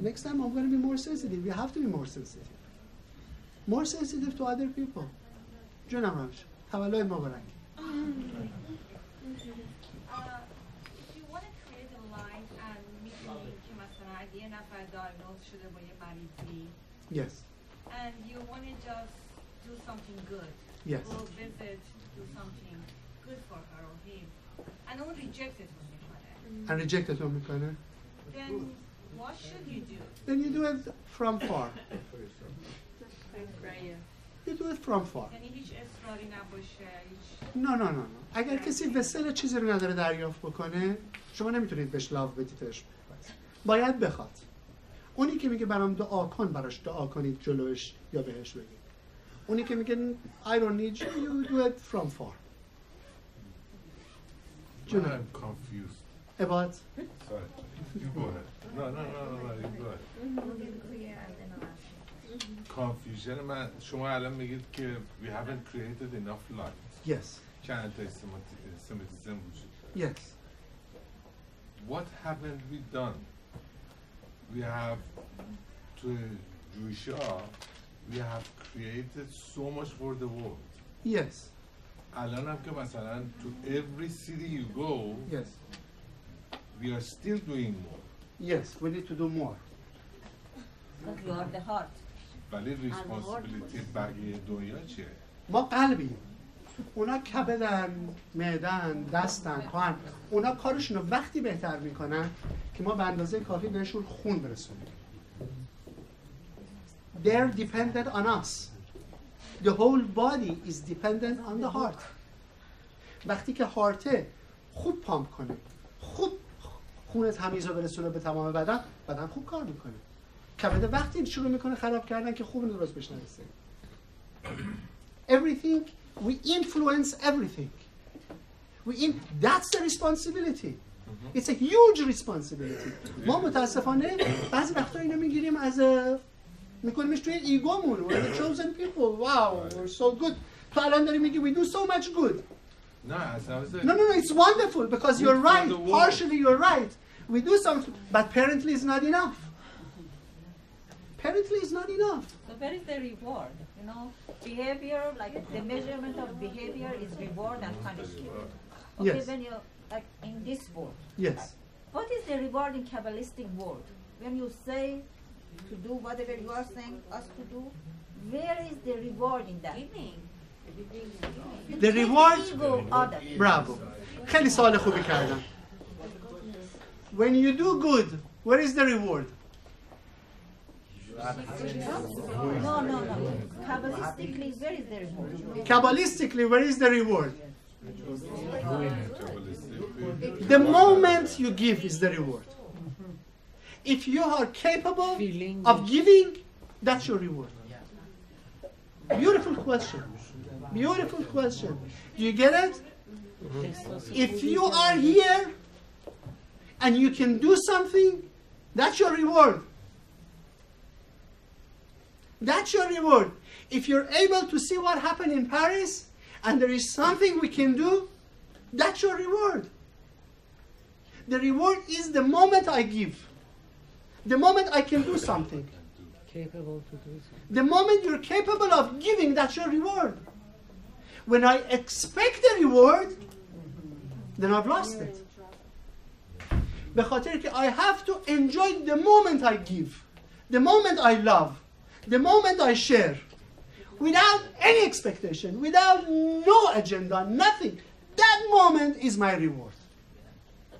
next time I'm going to be more sensitive you have to be more sensitive more sensitive to other people جونم روش تولد مبارک if Yes. go visit do something good for her or him and اون rejected رو می‌کنه and reject رو می‌کنه then what should you do? Then you do it from far. You do it from far. یعنی هیچ اصراری نباشه هیچ نه نه نه نه اگر کسی وسل چیزی رو نداره دریافت بکنه شما نمی‌تونید بهش لاو بدیدش باید بخواد. اونی که میگه برام دعا کن براش دعا کنید جلوش یا بهش بگید. اونی که میگه I don't need you you do it from far جونم I'm confused. about Sorry. You go ahead. No, no, no, no, no, you go ahead. Confusion من شما الان میگید که we haven't created enough light yes که anti-Semitism وجود داره. yes What haven't we done? We have to Jewish we have created so much for the world. yes الان هم که مثلا to every city you go yes we are still doing more. yes we need to do more Because you are the heart. ولی responsibility بقیه دنیا چیه؟ ما قلبیم اونا کبدن معدن دستن پاهن اونا کارشون رو وقتی بهتر می‌کنن که ما به اندازه کافی بهشون خون برسونیم They're dependent on us. The whole body is dependent on the heart. وقتی که هارته خوب پامپ کنه خوب خون تمیز رو برسونه به تمام بدن بدن خوب کار می‌کنه. کبده وقتی شروع می‌کنه خراب کردن که خوب درست بهش نرسه everything we influence everything. We in, that's the responsibility. It's a huge responsibility. ما متاسفانه بعضی وقتا اینو می‌گیریم از میکنیمش توی ایگومون we're the chosen people wow we're so good تو الان داری میگی we do so much good نه اصلا واسه- no no no it's wonderful because you're Good for right the world. partially you're right we do something but apparently it's not enough apparently it's not enough So where is the reward? You know, behavior, like the measurement of behavior is reward and punishment. Okay, Yes. when you like in this world, yes what is the reward in Kabbalistic world? When you say to do whatever you are saying us to do, where is the reward in that? Giving. The reward Ego others. برافو خیلی سوال خوبی کردم When you do good, where is the reward? No, no, no. Kabbalistically, where is the reward? Kabbalistically, where is the reward? The moment you give is the reward. If you are capable of giving, that's your reward. Beautiful question. Beautiful question. Do you get it? If you are here and you can do something, that's your reward. That's your reward. If you're able to see what happened in Paris and there is something we can do, that's your reward. The reward is the moment I give, the moment I can do something. Capable to do so. The moment you're capable of giving, that's your reward. When I expect the reward, then I've lost it. به خاطر که I have to enjoy the moment I give, the moment I love, the moment I share, without any expectation, without no agenda, nothing. That moment is my reward.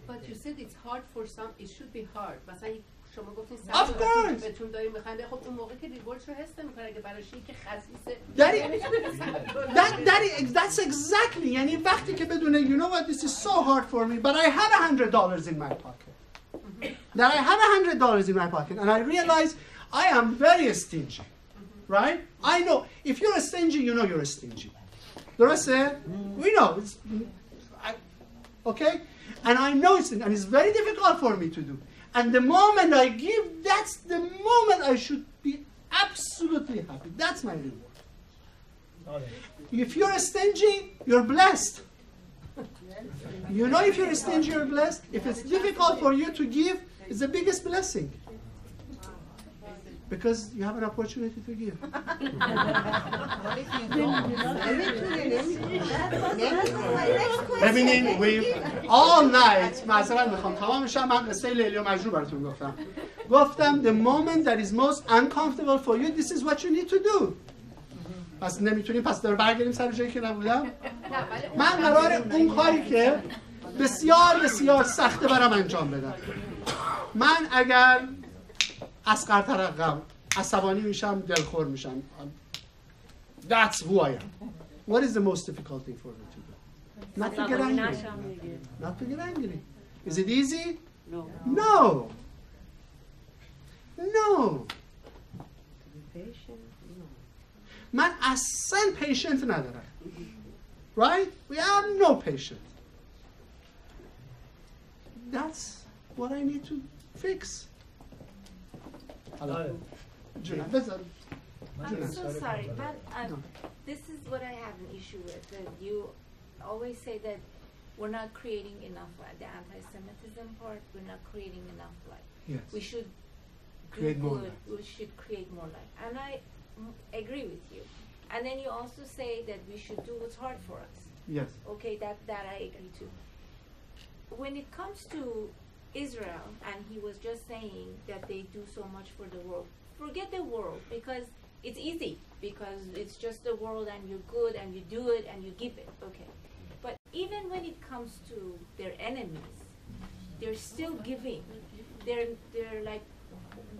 But you said it's hard for some, it should be hard. مثلا شما گفتین Of course. بهتون داریم میخنده خب اون موقع که ریوردش رو حس نمی‌کنه اگه براش که خسیسه is- that, that's exactly یعنی وقتی که بدونه you know what this is so hard for me but I have a dollars in my pocket that I have a hundred dollars in my pocket and I realize I am very stingy right I know if you're a stingy you know you're a stingy درسته we know it's, I, okay and I know it's and it's very difficult for me to do And the moment I give, that's the moment I should be absolutely happy. That's my reward. Okay. If you're stingy, you're blessed. You know, if you're stingy, you're blessed. If it's difficult for you to give, it's the biggest blessing. Because you have an opportunity to give. Feminine with all night معذرت می‌خوام. تمام شب من قصه لیلی و مجنون براتون گفتم. گفتم the moment that is most uncomfortable for you this is what you need to do. پس نمی‌تونیم پس داره برگردیم سر جایی که نبودم. من قرار اون کاری که بسیار بسیار سخته برام انجام بدم. من اگر از ترقم عصبانی میشم دلخور میشم. That's who I am. What is the most difficult thing for me? Not to get angry. Not to get angry. Is it easy? No. No. No. من اصلا پیشنت ندارم right we have no patient that's what I need to fix حالا جونم بذار I'm جونم so sorry, but um, No. this is what I have an issue with. That you always say that we're not creating enough light. The anti-Semitism part, we're not creating enough light. Yes. We should Create more good. We should create more light, and I mm, agree with you. And then you also say that we should do what's hard for us. yes Okay, that that I agree to. When it comes to Israel, and he was just saying that they do so much for the world. Forget the world because it's easy because it's just the world and you're good and you do it and you give it. Okay, even when it comes to their enemies, they're still giving. They're they're like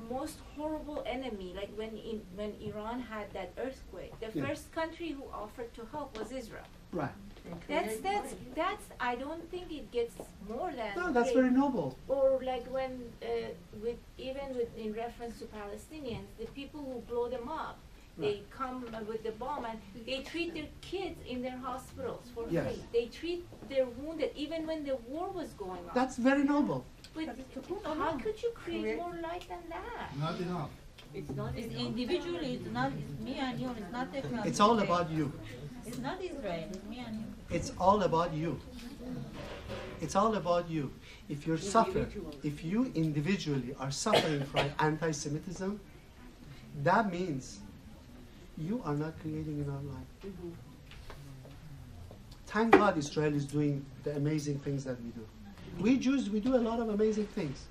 most horrible enemy. Like when in, when Iran had that earthquake, the Yeah. first country who offered to help was Israel. right That's that's that's. I don't think it gets more than. no that's very noble Or like when, uh, with even with in reference to Palestinians, the people who blow them up, they come with the bomb and they treat their kids in their hospitals for Yes. free. They treat their wounded even when the war was going on. that's very noble But how could you create more light than that? not enough It's not, it's individually, it's not, it's me and you, it's not technology. it's all about you It's not Israel, it's me and you. It's all about you. It's all about you. If you're suffering, if you individually are suffering from anti-Semitism, that means you are not creating enough light. Thank God Israel is doing the amazing things that we do. We Jews, we do a lot of amazing things.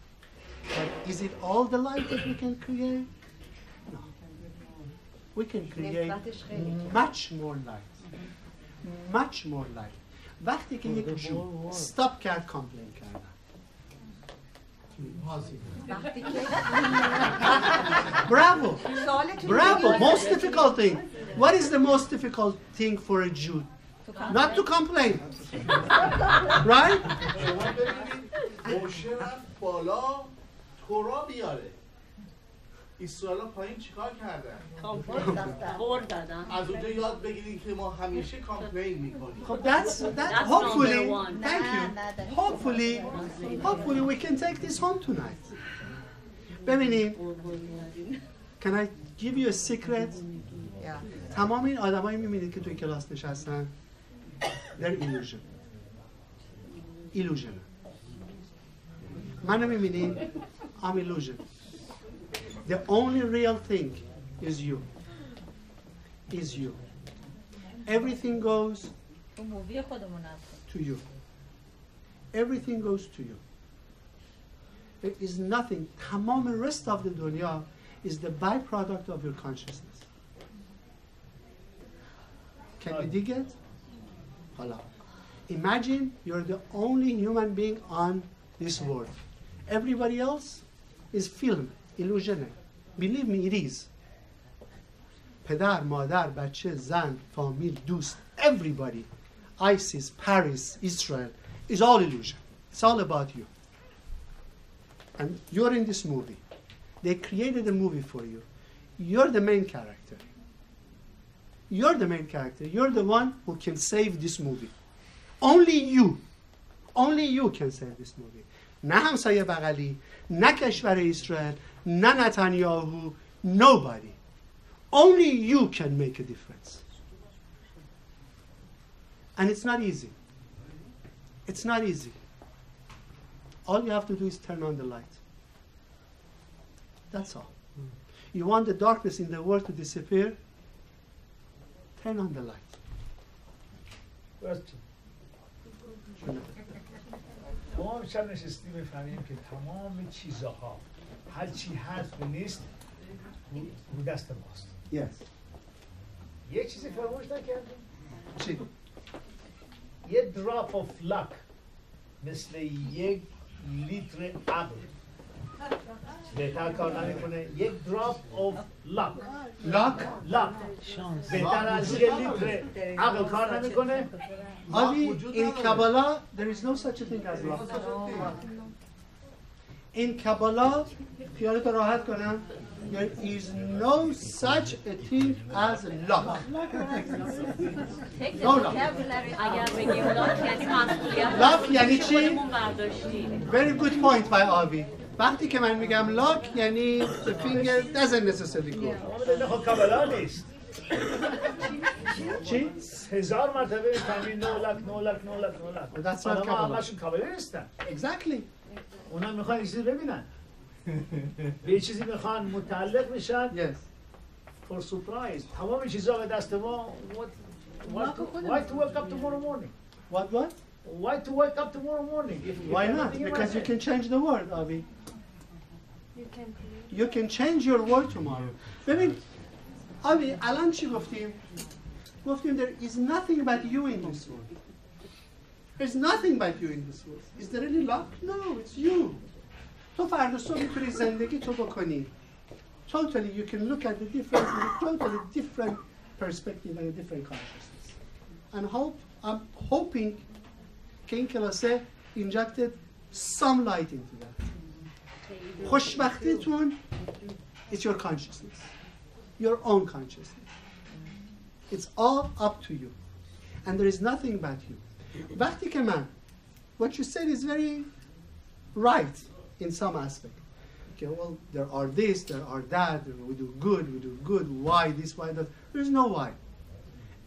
But is it all the light that we can create? No. We can create نسبتش خیلی much more light. much more light وقتی که یک جو stop کرد کامپلین کردن Bravo. Bravo. Most difficult thing. What is the most difficult thing for a Jew? Not to complain. right? اسرائیل پایین چیکار کردن؟ بر دادن. از اونجا یاد بگیرید که ما همیشه کامپلین می‌کنیم. خب that's that hopefully thank you. Hopefully hopefully we can take this home tonight. ببینید can I give you a secret? تمام این آدمایی می‌بینید که توی کلاس نشستن. They're illusion. Illusion. منو می‌بینید I'm illusion. The only real thing is you. Is you. Everything goes to you. Everything goes to you. There is nothing. Tamam rest of the dunya is the byproduct of your consciousness. Can you dig it? Imagine you're the only human being on this world. Everybody else is film, illusionary. Believe me, it is. پدر، مادر، بچه، زن، فامیل، دوست, everybody ISIS, Paris, Israel, is all illusion. It's all about you. And you're in this movie. They created a movie for you. You're the main character. You're the main character. You're the one who can save this movie. Only you. Only you can save this movie. نه همسایه بغلی، نه کشور اسرائیل، نه نتانیاهو, nobody. Only you can make a difference. And it's not easy. It's not easy. All you have to do is turn on the light. That's all. You want the darkness in the world to disappear? Turn on the light. ما امشب نشستیم میفهمیم که تمام چیزها هر چی هست و نیست رو دست ماست. Yes. یه چیزی فراموش نکردیم چی؟ یه دراپ آف لک مثل یک لیتر عقل بهتر کار نمی‌کنه. یک دراپ آف لک لک لک بهتر از یک لیتر عقل کار نمی‌کنه. Avi, in Kabbalah, there is no such a thing as luck. In Kabbalah, خیالت راحت کنم, there is no such a thing as luck. No luck. لاک یعنی چی؟ Very good point by Avi. وقتی که من میگم لاک یعنی the finger doesn't necessarily go. خب کابلا نیست چی؟ هزار مرتبه می‌فهمی نولک نولک نولک نولک That's not Kabbalah. همشون کابلا نیستن Exactly. اونا می‌خوان یه چیزی ببینن به یه چیزی می‌خوان متعلق میشن Yes. for surprise تمام چیزها به دست ما what, what to, why to wake up tomorrow morning What what? why to wake up tomorrow morning Why not? Because you can change the world, Avi. You can change your world tomorrow. ببین آبی الان چی گفتیم؟ گفتیم there is nothing but you in this world. There's nothing but you in this world. Is there any luck? No, it's you. تو فردا صبح میتونی زندگی تو بکنی. Totally, you can look at the different, totally different perspective and a different consciousness. And hope, I'm hoping که این کلاسه injected some light into that. خوشبختیتون it's your consciousness. Your own consciousness. It's all up to you. And there is nothing but you. وقتی که من what you said is very right in some aspect. Okay, well, there are this, there are that, we do good, we do good, why this, why that. There's no why.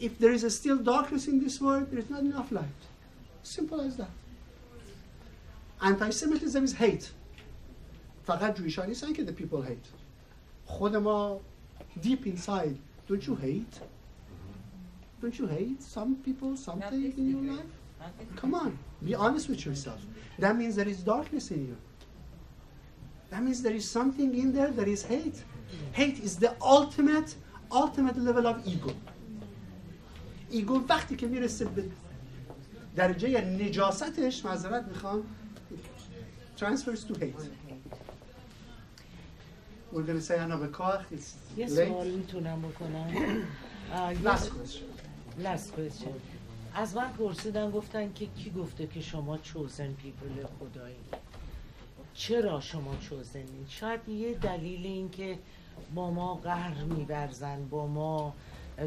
If there is a still darkness in this world, there's not enough light. Simple as that. Anti-Semitism is hate. فقط جویش ها نیستن که the people hate. خود ما deep inside, don't you hate? Don't you hate some people, something in your life? Come on, be honest with yourself. That means there is darkness in you. That means there is something in there that is hate. Hate is the ultimate, ultimate level of ego. ایگو وقتی که میرسه به درجه نجاستش معذرت میخوام transfers to hate we're going to say Anna Bekach it's یه late سوال میتونم بکنم آه، یه last س- question Question. از من پرسیدن گفتن که کی گفته که شما chosen people خدایی؟ چرا شما chosen ین شاید یه دلیل این که با ما قهر میورزن با ما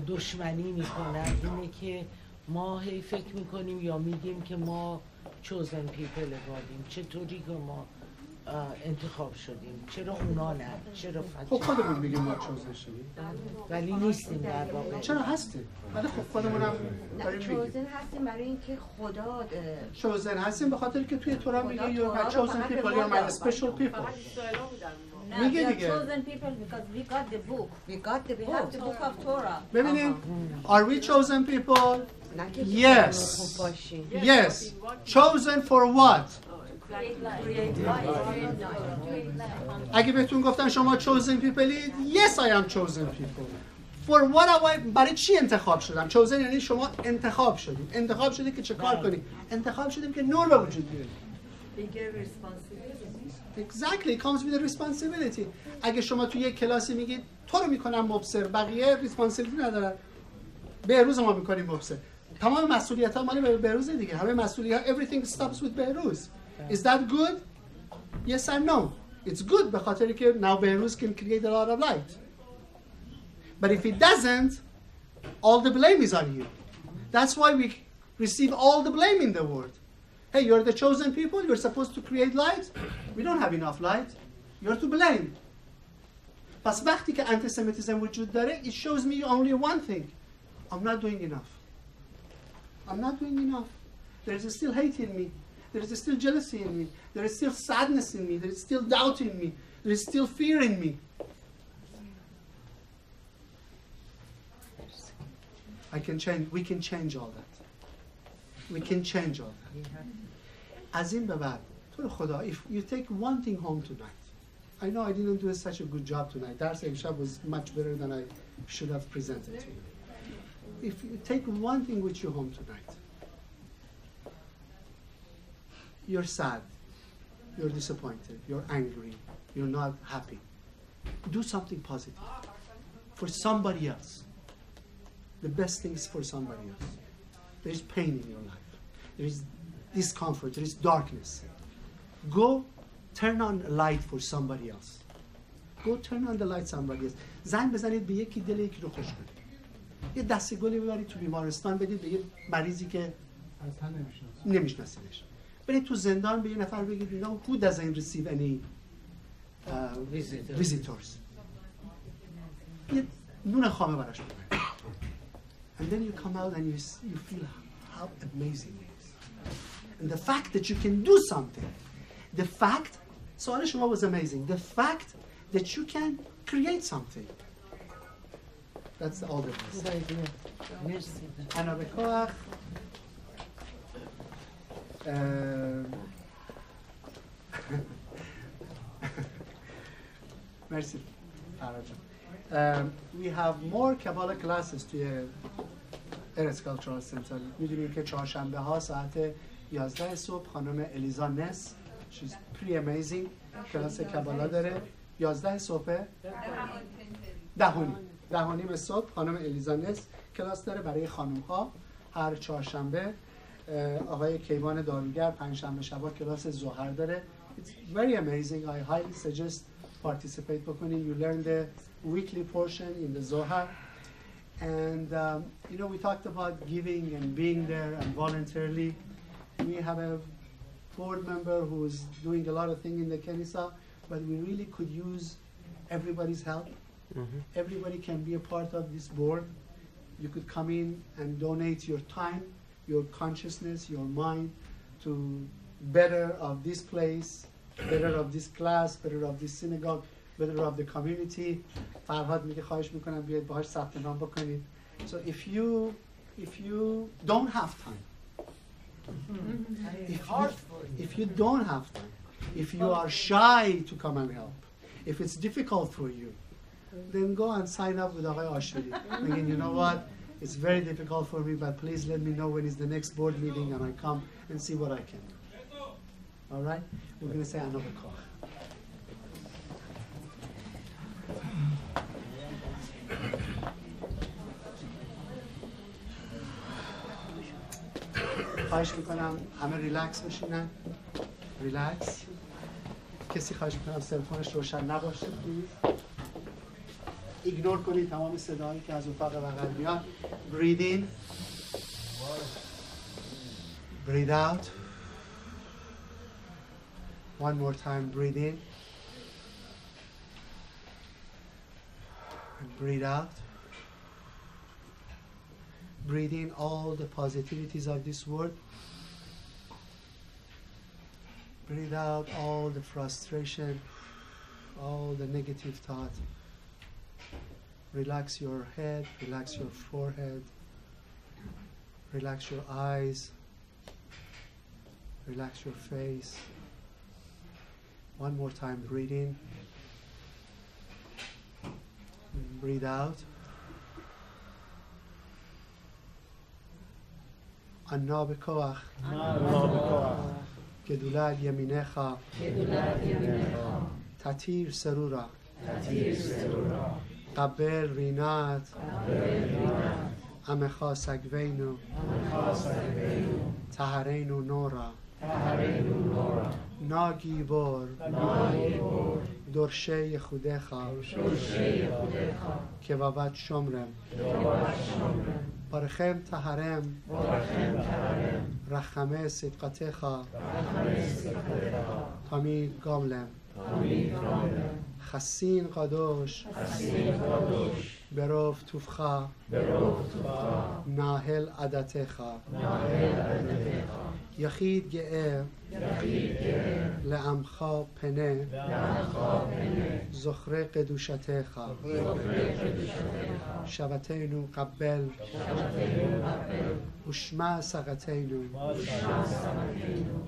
دشمنی می‌کنن اینه که ما هی فکر می‌کنیم یا میگیم که ما chosen people God یم چطوری که ما انتخاب شدیم. چرا اونا نه؟ چرا خب خودمون میگیم ما chosen شدیم. ولی نیستیم در واقع. چرا هستیم؟ ولی خب خودمونم داریم میگیم. چوزن هستیم برای اینکه خدا چوزن هستیم به خاطر که توی تورا میگه داد. special people. فقط اسرائیلا بودن. No, میگه دیگه. chosen people because we got the book. We got the We have the book of Torah. ببینیم are we chosen people? yes. باشیم. yes. Chosen for what? اگه بهتون گفتن شما chosen people yes I am chosen people. For what I برای چی انتخاب شدم؟ Chosen یعنی شما انتخاب شدیم انتخاب شدیم که چه کار کنیم انتخاب شدیم که نور به وجود بیاریم. Exactly, it comes with a responsibility. اگه شما توی یک کلاسی میگید تو رو می‌کنم مبصر. بقیه ریسپانسیبیلیتی ندارن. بهروز ما می‌کنیم مبصر. تمام مسئولیت ها مال بهروز دیگه. همه مسئولیت ها everything stops with بهروز is that good yes and no it's good به خاطر که now بهروز can create a lot of light but if it doesn't all the blame is on you that's why we receive all the blame in the world Hey, you're the chosen people. You're supposed to create light. We don't have enough light. You're to blame. پس وقتی که antisemitism وجود داره, it shows me only one thing. I'm not doing enough. I'm not doing enough. There is still hate in me. There is still jealousy in me. There is still sadness in me. There is still doubt in me. There is still fear in me. I can change. We can change all that. We can change all that. از این به بعد تو رو خدا if you take one thing home tonight I know I didn't do such a good job tonight درس امشب was much better than I should have presented to you if you take one thing with you home tonight you're sad you're disappointed you're angry you're not happy do something positive for somebody else the best thing is for somebody else there is pain in your life there is discomfort, there is darkness. Go turn on a light for somebody else. Go turn on the light somebody else. زنگ بزنید به یکی دل یکی رو خوش کنید. یه دسته گلی ببرید تو بیمارستان بدید به یه مریضی که نمیشناسیدش. برید تو زندان به یه نفر بگید no who doesn't receive any uh, visitors. یه نون خامه براش ببرید. And then you come out and you, s- you feel how amazing it is. And the fact that you can do something, the fact, سوال شما was amazing, the fact that you can create something. That's all there is. Good idea. مرسی. Um, we have more Kabbalah classes توی ارس کالچرال سنتر می‌دونیم که چهارشنبه ها ساعت 11 صبح خانم الیزا نس she's pretty amazing. کلاس کبالا داره. 11 صبح. دهونی. دهونیم صبح خانم الیزا نس کلاس داره برای خانم ها هر چهارشنبه آقای کیوان داروگر پنجشنبه شبا کلاس زهر داره It's very amazing I highly suggest participate بکنین you learn the weekly portion in the Zohar and um, you know we talked about giving and being there and voluntarily we have a board member who's doing a lot of things in the Kenisa but we really could use everybody's help everybody can be a part of this board you could come in and donate your time your consciousness your mind to better of this place better of this class better of this synagogue better of the community فرهاد میگه خواهش میکنم بیاید باهاش ثبت نام بکنید so if you if you don't have time if you, if you don't have time if you are shy to come and help if it's difficult for you then go and sign up with آقای آشوری میگین you know what It's very difficult for me, but please let me know when is the next board meeting and I come and see what I can do. All right? We're going to say another call. خواهش می‌کنم همه ریلکس بشینن ریلکس کسی خواهش می‌کنم سلفونش روشن نباشه ایگنور کنید تمام صدایی که از اتاق بغل میاد breathe in breathe out. One more time breathe in. And breathe out. Breathe in all the positivities of this world. Breathe out all the frustration all the negative thoughts Relax your head, relax your forehead, relax your eyes, relax your face. One more time, breathe in, breathe out. ענה בכוח, גדולת ימיניך, תתיר סרורה, قبل رینات. امخا سگوینو تهرینو نورا. ناگی بور. درشه خودخا که وابد شمرم. بارخم تهرم رخمه صدقتخا تامی گاملم. חסין קדוש, ברוב טובך, נהל עדתך. خسین قادوش بروف توفخا ناهل عدتخا یخید گئه لعمخا پنه. زخره قدوشتخا شبتینو قبل. وشما سقتینو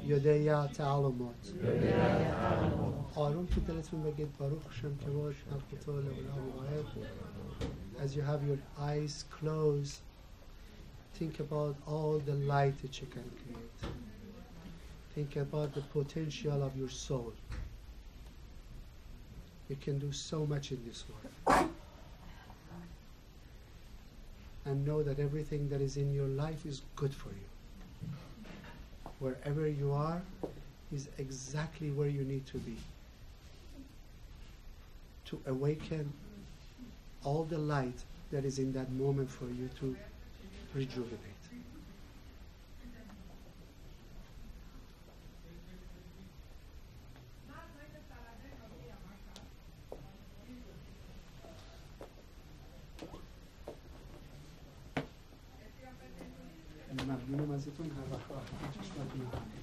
یدیا تعلمات. آروم تو دلتون بگید باروخ شم که باش حق تو as you have your eyes closed think about all the light that you can create. Think about the potential of your soul. You can do so much in this world. And know that everything that is in your life is good for you. Wherever you are is exactly where you need to be. To awaken all the light that is in that moment for you to rejuvenate. ممنونم ازتون هر وقت چشمتون